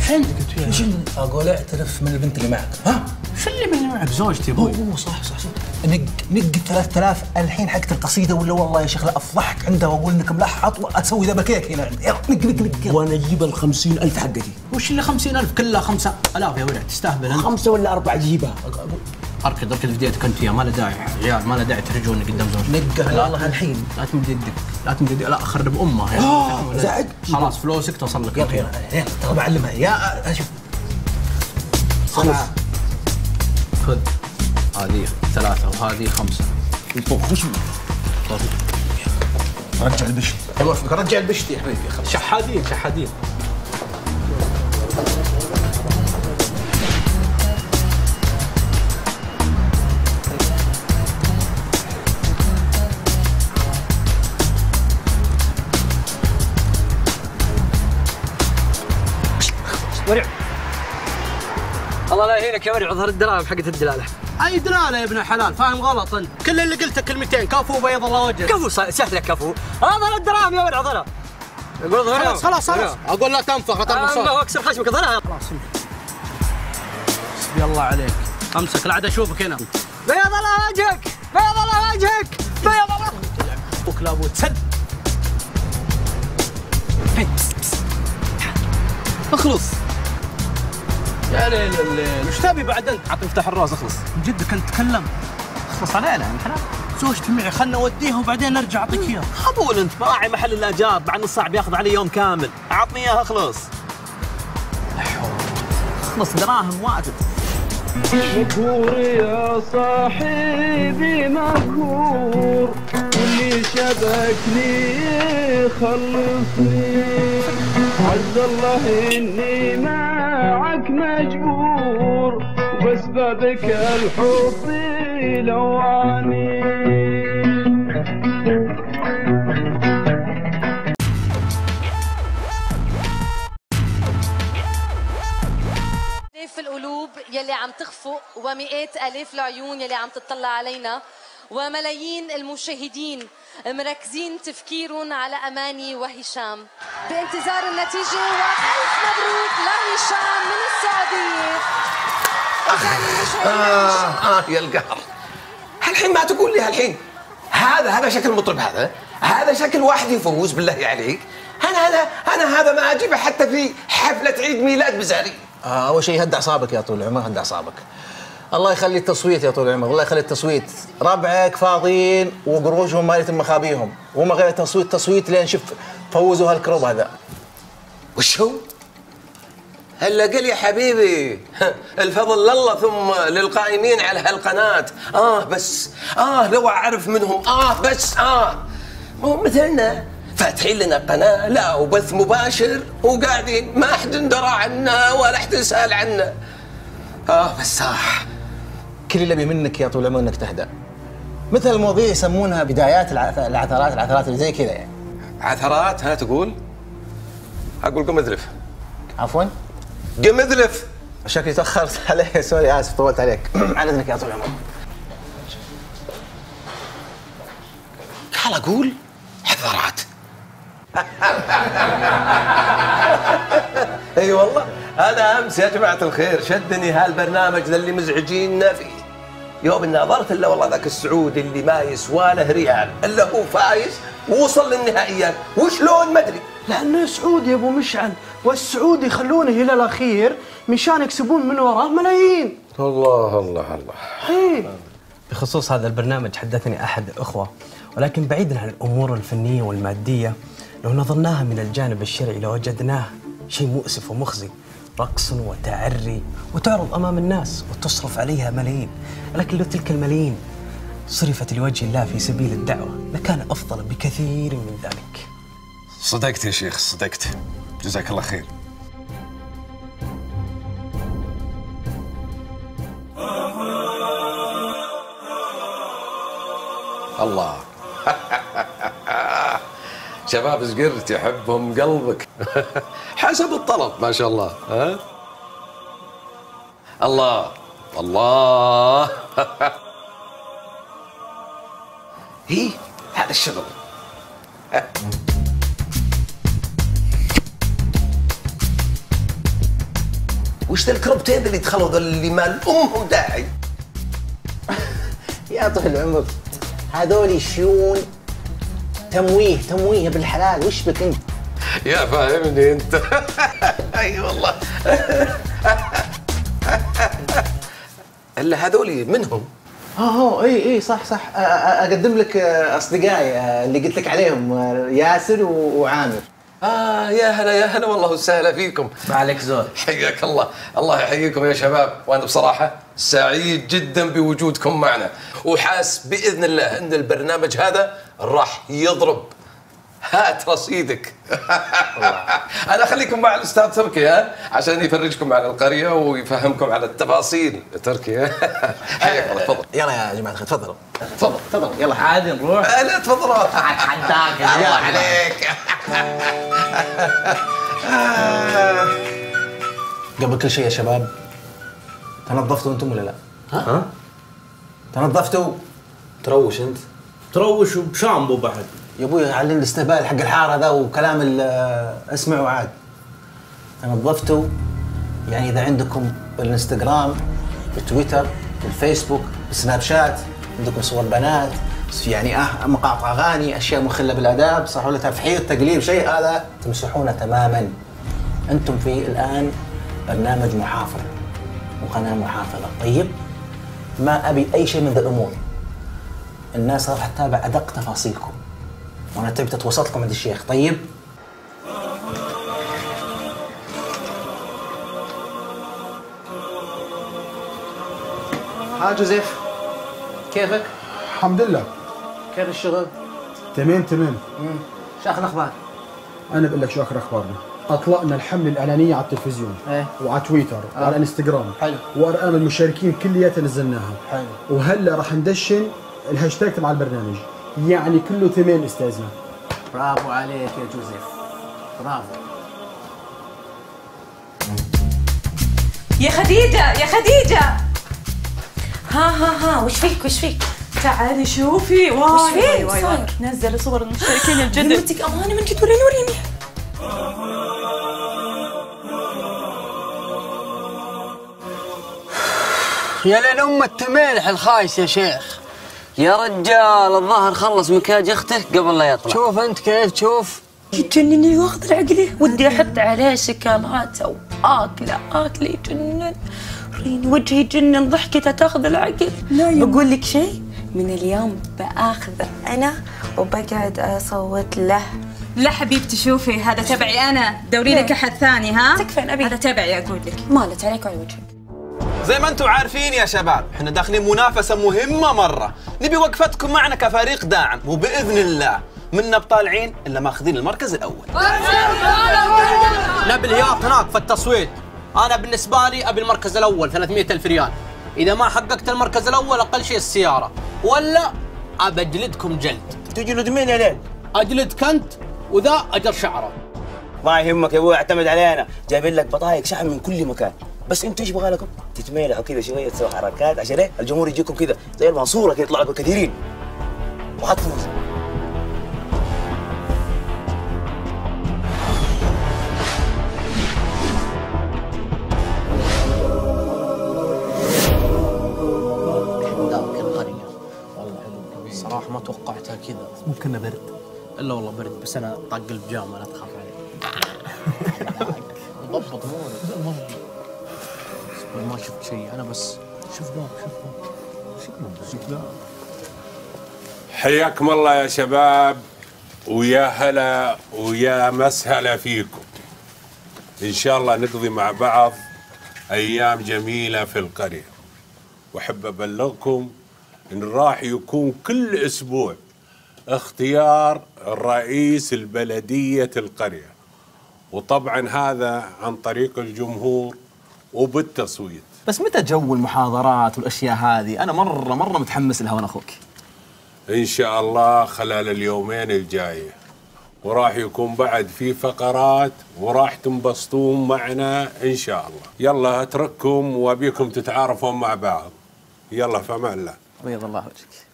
إيش عندك أنت وياه؟ إيش أقول أعترف من البنت اللي معك. ها؟ شو اللي من معك؟ زوجتي أبوي. اوه صح صح صح. نق نق 3000 الحين حقت القصيدة ولا والله يا شيخ لا أفضحك عندها وأقول إنك ملحط واسوي ذا بكيك هنا عندي. يلا نق نق نق. وأنا أجيب ال 50000 حقتي. وش اللي 50000 كلها 5000 يا ولد تستهبل انت خمسة ولا أربعة أجيبها. أركض أركض في يدك أنت يا ما له داعي. عيال ما له داعي ترجوني قدام زوجتك نقها والله الحين. لا تمد يدك لا تمد يدك لا أخرب امها آه، زعق. خلاص فلوسك توصل لك يلا يلا يلا ترى بعلمها يا أشوف. خلاص. خذ. هذه ثلاثة وهذه خمسة. خش. رجع البشت. رجع البشتي يا حبيبي شحادين شحادين. الله لا يهينك يا ورع ظهر الدراهم حقت الدلالة. أي دلالة يا ابن الحلال فاهم غلط أنت. كل اللي قلته كلمتين كفو بيض الله وجهك. كفو سهلة كفو. هذا الدراهم يا ورع ظهر يقول ظهر خلاص خلاص خلاص أقول لا تنفخ لا ترمي صوت أكسر خشمك ظهر خلاص حسبي الله عليك. أمسك لا عاد أشوفك هنا. بيض الله وجهك بيض الله وجهك بيض الله. أبوك لابد سد. اخلص. يا ليل الليل وش تبي بعد انت؟ عطني مفتاح الراس اخلص. من جد كنت تكلم اخلص علينا الحين زوجتي معي خلنا اوديها وبعدين ارجع أعطيك اياها خبول أنت براعي محل الاجار بعد نص ساعة بياخذ علي يوم كامل. أعطني إياها اخلص. اخلص دراهم واجد. مقهور يا صاحبي واللي شبكني خلصني. عز الله إني معك مجبور بس بابك الحب لواني. آلاف القلوب يلي عم تخفق ومئات آلاف العيون يلي عم تطلع علينا. وملايين المشاهدين مركزين تفكيرهم على أماني وهشام. بانتظار النتيجة وألف مبروك لهشام من السعودية. آه آه يا القهر. هالحين ما تقول لي هالحين. هذا هذا شكل مطرب هذا. هذا شكل واحد يفوز بالله عليك. أنا أنا أنا هذا ما أجيبه حتى في حفلة عيد ميلاد بزاري آه أول شيء هد اعصابك يا طول العمر هد اعصابك الله يخلي التصويت يا طول العمر الله يخلي التصويت. ربعك فاضيين وقروشهم ما يتم مخابيهم وما غير تصويت تصويت لين شوف فوزوا هالكروب هذا. وش هو؟ هلا قل يا حبيبي. الفضل لله ثم للقائمين على هالقناة. آه بس آه لو أعرف منهم آه بس آه. مو مثلنا فاتحين لنا قناة لا وبث مباشر وقاعدين ما حد درى عنا ولا حد سأل عنا. آه بس صح كل اللي ابي منك يا طول العمر انك تهدى مثل المواضيع يسمونها بدايات العث- العثرات العثرات اللي زي كذا يعني. عثرات ها تقول؟ أقول قمذلف عفوا. قمذلف شكلي تأخرت *laughs* عليه سوري آسف طولت عليك. *clears throat* عن إذنك يا طول العمر قال أقول عثرات. *laughs* أي والله أنا أمس يا جماعة الخير شدني هالبرنامج ذا اللي مزعجيننا فيه يوم إن نظرت إلا والله ذاك السعودي اللي ما يسوى له ريال إلا هو فايز ووصل للنهائيات وشلون؟ ما أدري. لأنه سعودي يا أبو مشعل والسعودي يخلونه إلى الأخير مشان يكسبون من وراه ملايين. الله الله الله. هي بخصوص هذا البرنامج حدثني أحد الأخوة ولكن بعيدا عن الأمور الفنية والمادية لو نظرناها من الجانب الشرعي لوجدناه شيء مؤسف ومخزي. رقص وتعري وتعرض أمام الناس وتصرف عليها ملايين. لكن لو تلك الملايين صرفت لوجه الله في سبيل الدعوة لكان أفضل بكثير من ذلك. صدقت يا شيخ صدقت. جزاك الله خير. الله. *laughs* شباب زقرت يحبهم قلبك. *laughs* حسب الطلب ما شاء الله. ها؟ الله الله. *laughs* هي هذا الشغل *laughs* وش ذا الكربتين اللي دخلوا ذا اللي مال امهم داعي؟ يا طويل العمر هذول شيون تمويه تمويه بالحلال وش بك انت؟ يا فاهمني انت. *laughs* أي والله. إلا هذول منهم. آه إي إي صح صح. أقدم لك آه، أصدقائي آه، اللي قلت لك عليهم آه، ياسر وعامر. آه يا هلا يا هلا والله وسهلا فيكم. ما عليك زول. حياك الله. الله يحييكم يا شباب. وأنا بصراحة سعيد جدا بوجودكم معنا. وحاس بإذن الله إن البرنامج هذا راح يضرب هات رصيدك. *laughs* أنا أخليكم مع الأستاذ تركي ها؟ عشان يفرجكم على القرية ويفهمكم على التفاصيل. تركي ها؟ *laughs* حياك الله تفضل. يلا يا جماعة الخير تفضلوا تفضل تفضل يلا. عادي نروح. آه، لا تفضلوا *laughs* اتحداك الله عليك. قبل كل شيء يا شباب تنظفتوا أنتم ولا لا؟ ها؟ تنظفتوا؟ تروش أنت. تروش وبشامبو بعد يا أبوي على الاستهبال حق الحارة ذا وكلام ال- اسمعوا عاد. تنظفتوا يعني إذا عندكم الإنستغرام التويتر الفيسبوك السناب شات عندكم صور بنات يعني آه مقاطع أغاني أشياء مخلة بالآداب صح ولا تفحيط تقليب شيء هذا تمسحونه تماما. أنتم في الآن برنامج محافظ وقناة محافظة. طيب ما أبي أي شيء من ذا الأمور. الناس راح تتابع أدق تفاصيلكم. وأنا تبي تتوسط لكم عند الشيخ. طيب؟ ها جوزيف كيفك؟ الحمد لله. كيف الشغل؟ تمام تمام. شو آخر الاخبار؟ أنا بقول لك شو آخر اخبارنا أطلقنا الحملة الإعلانية على التلفزيون. إيه. وعلى تويتر آه. وعلى إنستغرام. حلو. وأرقام المشاركين كلياتها نزلناها. حلو. وهلأ راح ندشن الهاشتاج تبع البرنامج. يعني كله تمام استاذنا برافو عليك يا جوزيف. برافو. يا خديجة يا خديجة. ها ها ها وش فيك وش فيك؟ تعالي شوفي واي وش فيك؟ واي واي, واي. صاير؟ نزل صور المشتركين الجدد بنتك أمانة من جد وريني وريني؟ يا لين ام التميلح الخايس يا شيخ. يا رجال الظاهر خلص مكياج اخته قبل لا يطلع. شوف أنت كيف تشوف يجنني واخذ عقلي ودي أحط عليه شوكولاته واكله آكلة. يجنن ريني وجهي يجنن ضحكته تاخذ العقل. لا بقول لك شيء من اليوم باخذه أنا وبقعد أصوت له. لا حبيبتي شوفي هذا تبعي أنا. دوري لك أحد ثاني ها؟ تكفى أبي. هذا تبعي أقول لك. مالت عليك وعلى وجهك. زي ما أنتم عارفين يا شباب إحنا داخلين منافسة مهمة مرة. نبي وقفتكم معنا كفريق داعم وبإذن الله منا بطالعين إلا ماخذين المركز الأول. نبي الهياط هناك في التصويت. أنا بالنسبة لي أبي المركز الأول 300 ألف ريال. إذا ما حققت المركز الأول أقل شيء السيارة. ولا ابى اجلدكم جلد تجلد مين يا ليل؟ اجلدك أنت وذا أجر شعره. ما يهمك يا أبوي اعتمد علينا. جايبين لك بطايق شحن من كل مكان. بس أنتوا إيش يبغى لكم؟ تتميلحوا كذا شوية تسووا حركات عشان إيه؟ الجمهور يجيكم كذا زي المنصورة كذا يطلع لكم كثيرين. وحط فلوس صراحة ما توقعتها كذا. ممكن برد. إلا والله برد بس أنا طاق البيجامة لا تخاف علي. *laughs* ما شفت شيء. أنا بس شوف باب شوف باب شوف باب حياكم الله يا شباب ويا هلا ويا مسهلا فيكم. إن شاء الله نقضي مع بعض أيام جميلة في القرية. وأحب أبلغكم إن راح يكون كل أسبوع اختيار رئيس البلدية القرية. وطبعا هذا عن طريق الجمهور وبالتصويت. بس متى جو المحاضرات والأشياء هذه؟ أنا مره مرة متحمس لها وأنا أخوك. إن شاء الله خلال اليومين الجاية. وراح يكون بعد في فقرات وراح تنبسطون معنا إن شاء الله. يلا أترككم وأبيكم تتعارفون مع بعض. يلا فما الله. بيض الله وجهك.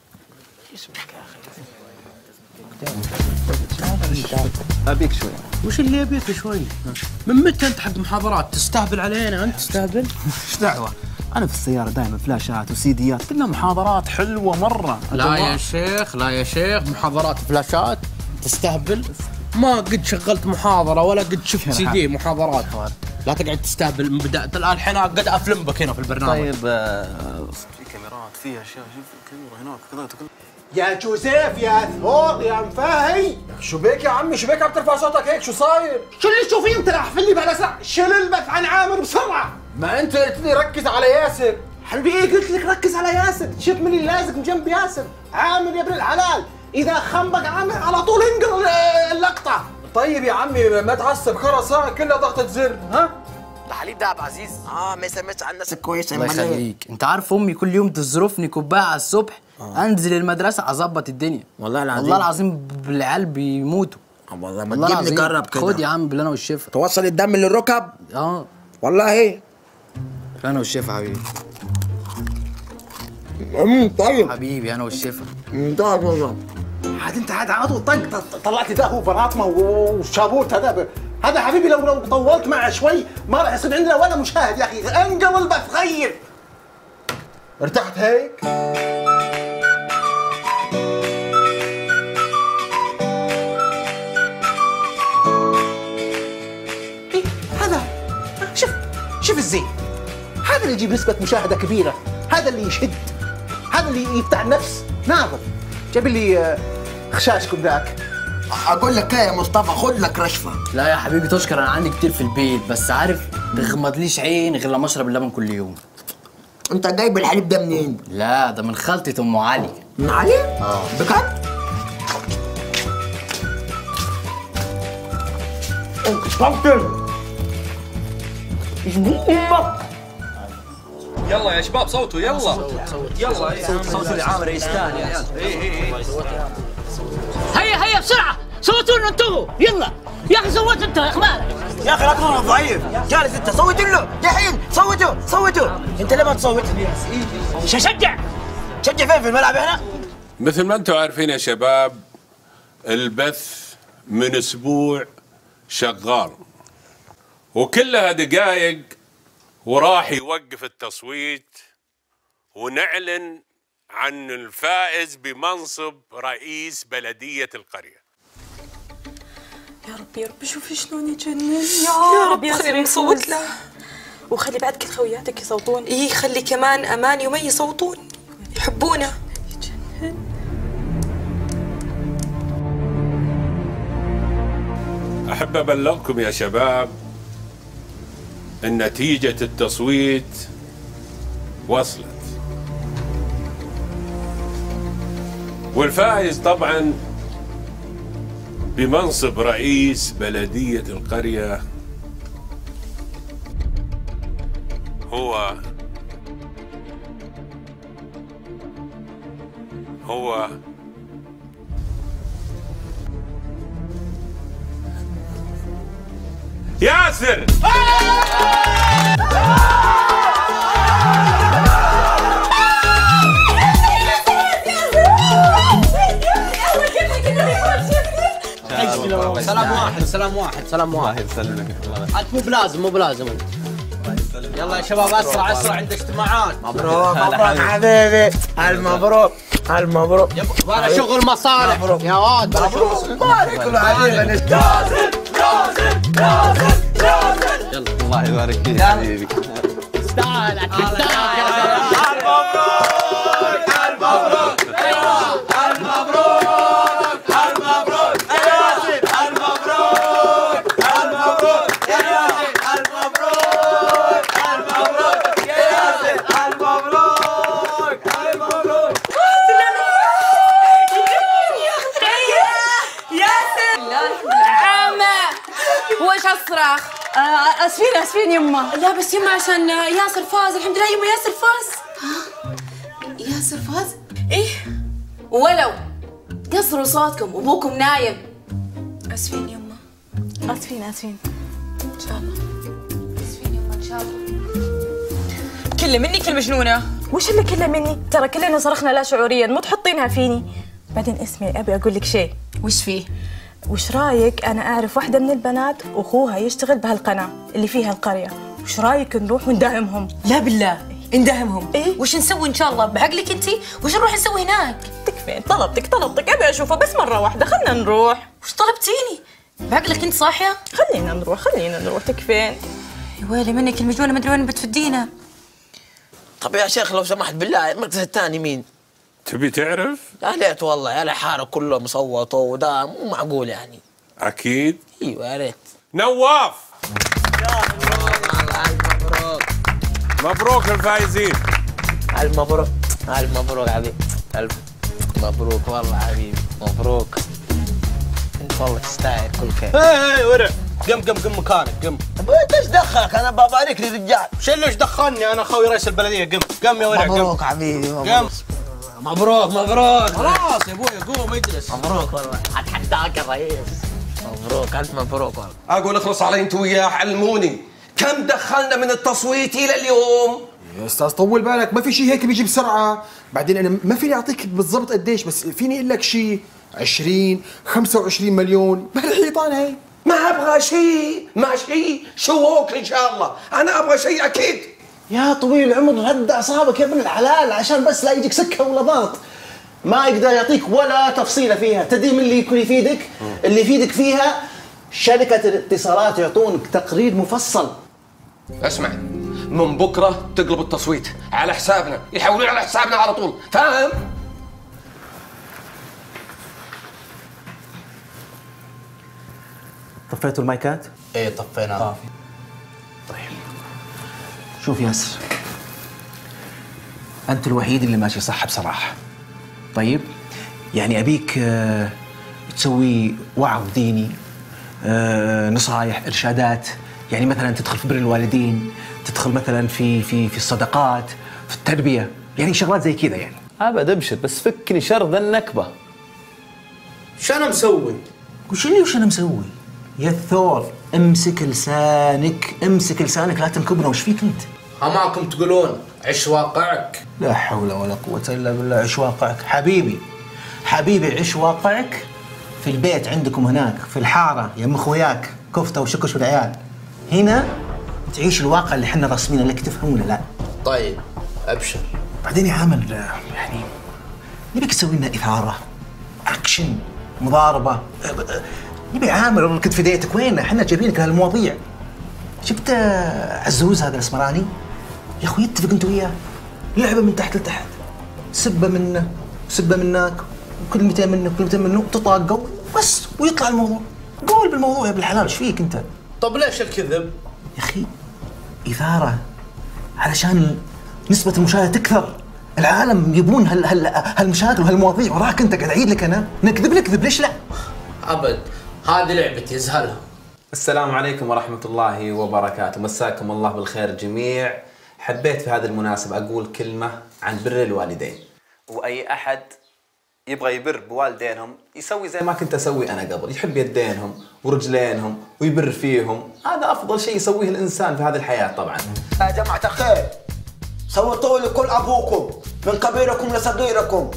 أبيك شوي. وش اللي يبيك شوي؟ من متى أنت حق محاضرات؟ تستهبل علينا أنت؟ تستهبل؟ *laughs* إيش دعوة؟ أنا في السيارة دائما فلاشات وسيديات كلها محاضرات حلوة مرة. لا يا شيخ لا يا شيخ محاضرات فلاشات تستهبل. ما قد شغلت محاضرة ولا قد شفت سي دي محاضرات. لا تقعد تستهبل من بداية. الآن الحين قد افلم بك هنا في البرنامج. طيب آه، في كاميرات فيها أشياء شوف كاميرا هناك كذا كذا يا جوزيف يا ثور يا مفاهي شو بيك يا عمي؟ شو بيك عم ترفع صوتك هيك؟ شو صاير؟ شو اللي تشوفيه انت راح فيني بالازرق شيل البث عن عامر بسرعة. ما أنت قلت لي ركز على ياسر. حبيبي قلت لك ركز على ياسر؟ شوف من اللي لازق جنب ياسر. عامر يا ابن الحلال. إذا خنبق عامر على طول انقر اللقطة. طيب يا عمي ما تعصب خلاص ها كلها ضغطة زر. ها؟ الحليب ده عبد العزيز آه ما يسميش عن الناس الكويسة الله يخليك. أنت عارف أمي كل يوم تظرفني كوباية على الصبح. انزل المدرسة اظبط الدنيا. والله العظيم. والله العظيم العيال بيموتوا. والله ما تجيب. جرب كده. خد يا عم بالهنا والشفا. توصل الدم للركب؟ آه. والله. بالهنا والشفا حبيبي. امم طيب. حبيبي أنا والشفا. طيب والله. عاد انت عاد عاد طق ط- طلعت ده هو بناطمه وشابوت هذا ب- هذا حبيبي لو لو طولت معه شوي ما راح يصير عندنا ولا مشاهد يا أخي. انقل البث غير. ارتحت هيك؟ إيه، هذا شوف شوف الزين. هذا اللي يجيب نسبة مشاهدة كبيرة. هذا اللي يشد. هذا اللي يفتح النفس. ناظر. جاب لي آه، خشاشكم ذاك. أقول لك إيه يا مصطفى خد لك رشفة. لا يا حبيبي تشكر أنا عندي كتير في البيت بس عارف بيغمضليش عين غير لما أشرب اللبن كل يوم. انت جايب الحليب ده منين؟ لا ده من خالتي ام علي. من علي؟ آه. بجد؟ طمطم يلا يا شباب صوتوا يلا. يلا صوت لعامر يستاهل يا عيال هيا هيا بسرعة. صوتوا لنا أنتوا يلا. يا أخي صوت انت يا أخي مالك يا أخي لا تكون ضعيف. جالس أنت. صوت له دحين. صوتوا. صوتوا. أنت ليه ما تصوت؟ شجع. شجع فين في الملعب هنا؟ مثل ما أنتم عارفين يا شباب البث من أسبوع شغال. وكلها دقائق وراح يوقف التصويت ونعلن عن الفائز بمنصب رئيس بلدية القرية. يا رب يا رب شوفي شلون يجنن يا, رب خلي نصوت له وخلي بعد كل خوياتك يصوتون. اي خلي كمان اماني ومي يصوتون. يحبونه أحب أبلغكم يا شباب أن نتيجة التصويت وصلت. والفائز طبعا بمنصب رئيس بلدية القرية. هو هو ياسر! سلام واحد سلام واحد سلام واحد. يسلمك. انت مو بلازم مو بلازم انت. يلا يا شباب اسرع اسرع عند اجتماعات. مبروك. مبروك. حبيبي. المبروك المبروك ولا شغل مصالح. يا واد بلا شغل مبروك مبارك له حبيبي يلا. الله يبارك فيك حبيبي. استاهلك تستاهل اسفين يما. لا بس يما عشان ياسر فاز الحمد لله. يما ياسر فاز. ياسر فاز؟ إيه. ولو قصروا صوتكم وأبوكم نايم. اسفين يما. اسفين اسفين إن شاء الله. اسفين يما إن شاء الله. كله مني كل مجنونة. وش اللي كله مني؟ ترى كلنا صرخنا لا شعوريا مو تحطينها فيني. بعدين اسمعي أبي أقول لك شيء. وش فيه؟ وش رايك أنا أعرف واحدة من البنات وأخوها يشتغل بهالقناة اللي فيها القرية؟ وش رايك نروح ونداهمهم؟ لا بالله نداهمهم. إيه؟ وش نسوي إن شاء الله؟ بعقلك انت وش نروح نسوي هناك؟ تكفين طلبتك طلبتك. أبي أشوفه بس مرة واحدة. خلنا نروح. وش طلبتيني؟ بعقلك أنت صاحية؟ خلينا نروح خلينا نروح. تكفين يا ويلي منك المجنونة ما أدري وين بتفدينا. طب يا شيخ لو سمحت بالله المركز الثاني مين؟ تبي تعرف؟ يا ليت والله يا الحاره كله مصوتوا وده مو معقول يعني. أكيد. أيوه يا ريت. نواف! مبروك الفايزين الف مبروك. الف مبروك حبيبي. الف مبروك والله حبيبي مبروك. انت والله تستاهل كل خير. إيه إيه ورع. قم قم قم مكانك قم. إنت إيش دخلك؟ أنا ببارك لي رجال. شو اللي إيش دخلني؟ أنا خوي رئيس البلدية قم. قم يا ورع قم. مبروك حبيبي قم. مبروك مبروك. خلاص يا أبوي قوم اجلس. مبروك والله. اتحداك الرئيس مبروك ألف مبروك والله. أقول اخلص علي انت وياه علموني كم دخلنا من التصويت إلى اليوم؟ يا أستاذ طول بالك. ما في شيء هيك بيجي بسرعة بعدين أنا ما فيني أعطيك بالضبط قديش بس فيني أقول لك شيء. 20 25 مليون. بهالحيطان هي ما أبغى شيء ما شيء. شووك إن شاء الله. أنا أبغى شيء أكيد. يا طويل العمر هد أعصابك يا ابن الحلال عشان بس لا يجيك سكة ولا ضغط. ما يقدر يعطيك ولا تفصيلة فيها. تدري من اللي يكون يفيدك؟ اللي يفيدك فيها شركة الاتصالات يعطونك تقرير مفصل. اسمع من بكرة تقلب التصويت على حسابنا يحولون على حسابنا على طول. فاهم؟ طفيتوا المايكات؟ إيه طفينا. آه. شوف ياسر أنت الوحيد اللي ماشي صح بصراحة طيب يعني أبيك آه، تسوي وعظ ديني آه، نصايح إرشادات يعني مثلا تدخل في بر الوالدين تدخل مثلا في في في الصدقات في التربية يعني شغلات زي كذا يعني ابد أبشر بس فكني شر ذا النكبة شو أنا مسوي؟ وش اللي وش أنا مسوي؟ يا الثور امسك لسانك امسك لسانك لا تنكبنا وش فيك أنت؟ أماكم تقولون عش واقعك لا حول ولا قوة إلا بالله عيش واقعك حبيبي حبيبي عيش واقعك في البيت عندكم هناك في الحارة يا ام أخوياك كفتة وشكش والعيال. هنا تعيش الواقع اللي إحنا راسمينه لك تفهم ولا لا؟ طيب أبشر. بعدين يا عامر آه، يعني نبيك تسوي لنا إثارة أكشن مضاربة. آه، آه، نبي عامر كنت في ديتك وين؟ إحنا جايبينك لهالمواضيع. شفت عزوز هذا الأسمراني؟ يا أخوي اتفق أنت وياه. لعبة من تحت لتحت. سبة منه سبة منك وكلمتين منه وكلمتين منه تطاقوا بس ويطلع الموضوع. قول بالموضوع يا ابن الحلال إيش فيك أنت؟ طب ليش الكذب؟ يا أخي إثارة. علشان نسبة المشاهدة تكثر. العالم يبون هال هال هالمشاكل وهالمواضيع وراك أنت قاعد اعيد لك أنا. نكذب نكذب ليش لا؟ أبد. هذه لعبتي ازهلها السلام عليكم ورحمة الله وبركاته. مساكم الله بالخير جميع. حبيت في هذه المناسبة أقول كلمة عن بر الوالدين. وأي أحد يبغى يبر بوالدينهم يسوي زي ما كنت أسوي أنا قبل يحب يدينهم ورجلينهم ويبر فيهم. هذا أفضل شيء يسويه الإنسان في هذه الحياة طبعا. يا جماعة الخير صوتوا لي كل أبوكم من كبيركم لصغيركم.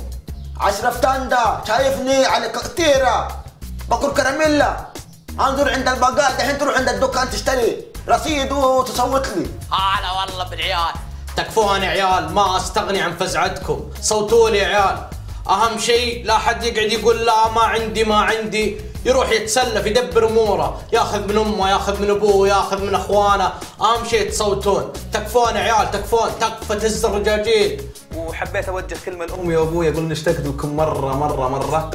عشرة فتاندا شايفني على كتيرة باكل كراميلا انظر عند البقال دحين تروح عند الدكان تشتري. رصيد وتصوت لي. هلا والله بالعيال. تكفون يا عيال ما استغني عن فزعتكم. صوتوا لي يا عيال. أهم شيء لا حد يقعد يقول لا ما عندي ما عندي. يروح يتسلف يدبر أموره. ياخذ من أمه ياخذ من أبوه ياخذ من أخوانه. أهم شيء تصوتون. تكفون يا عيال تكفون. تكفى تهز الرجاجيل وحبيت أوجه كلمة لأمي وأبوي أقول نشتقت لكم مرة مرة مرة.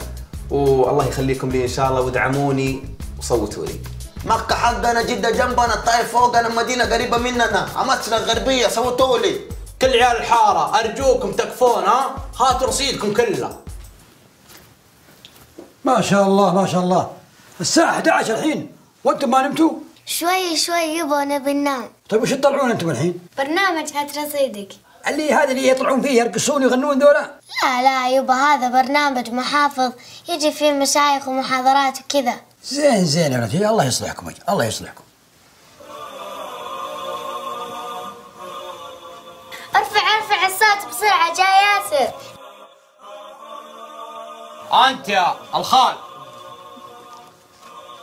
والله يخليكم لي إن شاء الله وادعموني وصوتوا لي. مكة حقنا جدة جنبنا الطائف فوقنا المدينة قريبة مننا. عمتنا الغربية صوتوا لي كل عيال الحاره أرجوكم تكفون ها؟ هاتوا رصيدكم كله. ما شاء الله ما شاء الله. الساعة 11 الحين. وأنتم ما نمتوا؟ شوي شوي يبا نبي ننام طيب وش تطلعون أنتم الحين؟ برنامج هات رصيدك. اللي هذا اللي يطلعون فيه يرقصون ويغنون ذولا؟ لا لا يبا هذا برنامج محافظ. يجي فيه مشايخ ومحاضرات وكذا. زين زين يا ولدي الله يصلحكم. أجل. الله يصلحكم. ارفع ارفع الصوت بسرعة جاي ياسر. أنت يا الخال.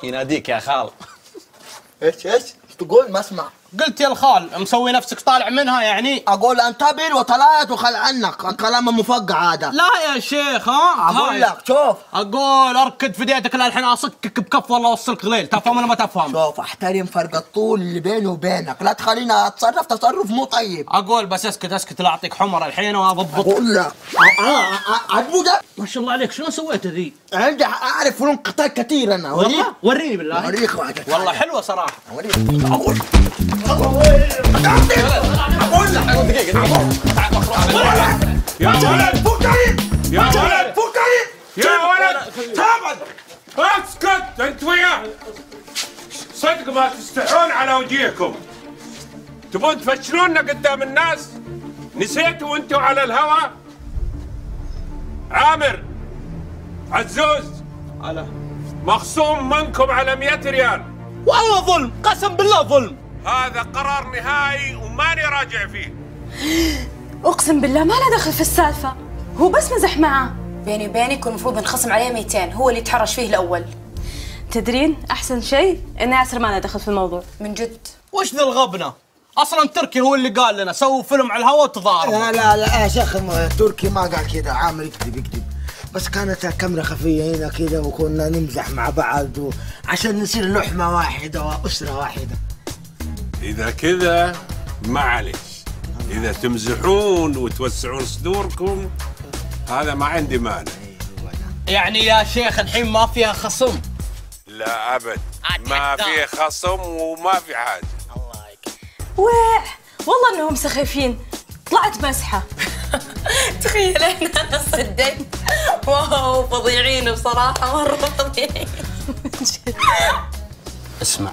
يناديك يا خال. إيش إيش؟ تقول ما اسمع. قلت يا الخال مسوي نفسك طالع منها يعني. أقول انتبه وطلعت وخل عنك الكلام المفقع هذا. لا يا شيخ ها؟ أقول. لك شوف. أقول أركد في ديتك الحين أصكك بكف والله أوصلك غليل تفهم ولا ما تفهم؟ شوف أحترم فرق الطول اللي بيني وبينك. لا تخليني أتصرف تصرف مو طيب. أقول بس اسكت اسكت لا أعطيك حمر الحين وأضبط. أقول لك. عجبو ده؟ ما شاء الله عليك شنو سويت ذي عندي أعرف فنون قتال كثير أنا. والله؟ وريني بالله. اوريك واحدة والله حلوة صراحة. أوريك. يا ولد يا ولد يا ولد تابد اسكت انت وياه صدق ما تستحون على وجيهكم تبون تفشلونا قدام الناس نسيتوا أنتوا على الهوى عامر عزوز على مخصوم منكم على 100 ريال والله ظلم قسم بالله ظلم هذا قرار نهائي وماني راجع فيه. أقسم بالله ما له دخل في السالفة. هو بس مزح معاه بيني وبينك المفروض نخصم عليه 200 هو اللي يتحرش فيه الأول. تدرين أحسن شيء إن ياسر ما له دخل في الموضوع. من جد. وش ذا الغبنة؟ أصلا تركي هو اللي قال لنا سووا فيلم على الهواء وتضاربوا لا لا لا يا شيخ تركي ما قال كذا عامر يكذب يكذب. بس كانت الكاميرا خفية هنا كذا وكنا نمزح مع بعض. عشان نصير لحمة واحدة وأسرة واحدة. إذا كذا معلش. إذا تمزحون وتوسعون صدوركم هذا ما عندي مانع. يعني يا شيخ الحين ما فيها خصم؟ لا أبد. ما في خصم وما في حاجة. ويه والله إنهم سخيفين. طلعت مسحة. *laughs* تخيل إحنا الدين واو فظيعين بصراحة. مرة فظيعين. اسمع.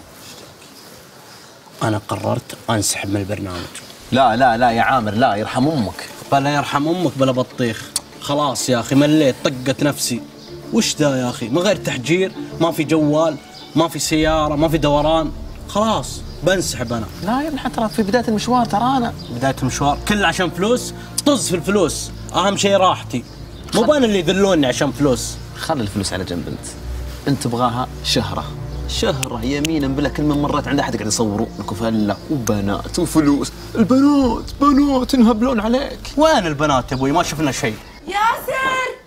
أنا قررت أنسحب من البرنامج. لا لا لا يا عامر لا يرحم أمك. بلا يرحم أمك بلا بطيخ. خلاص يا أخي مليت طقت نفسي. وش ذا يا أخي؟ من غير تحجير ما في جوال ما في سيارة ما في دوران. خلاص بنسحب أنا. لا يا ابن ترى في بداية المشوار ترانا بداية المشوار كله عشان فلوس؟ طز في الفلوس. أهم شيء راحتي. مو بأن اللي يذلوني عشان فلوس. خلي الفلوس على جنب أنت. أنت تبغاها شهرة. شهرة يمينا بلا كل من مرات عند أحد قاعد يصوروا لك فله وبنات وفلوس. البنات بنات ينهبلون عليك. وين البنات يا أبوي؟ ما شفنا شيء. ياسر!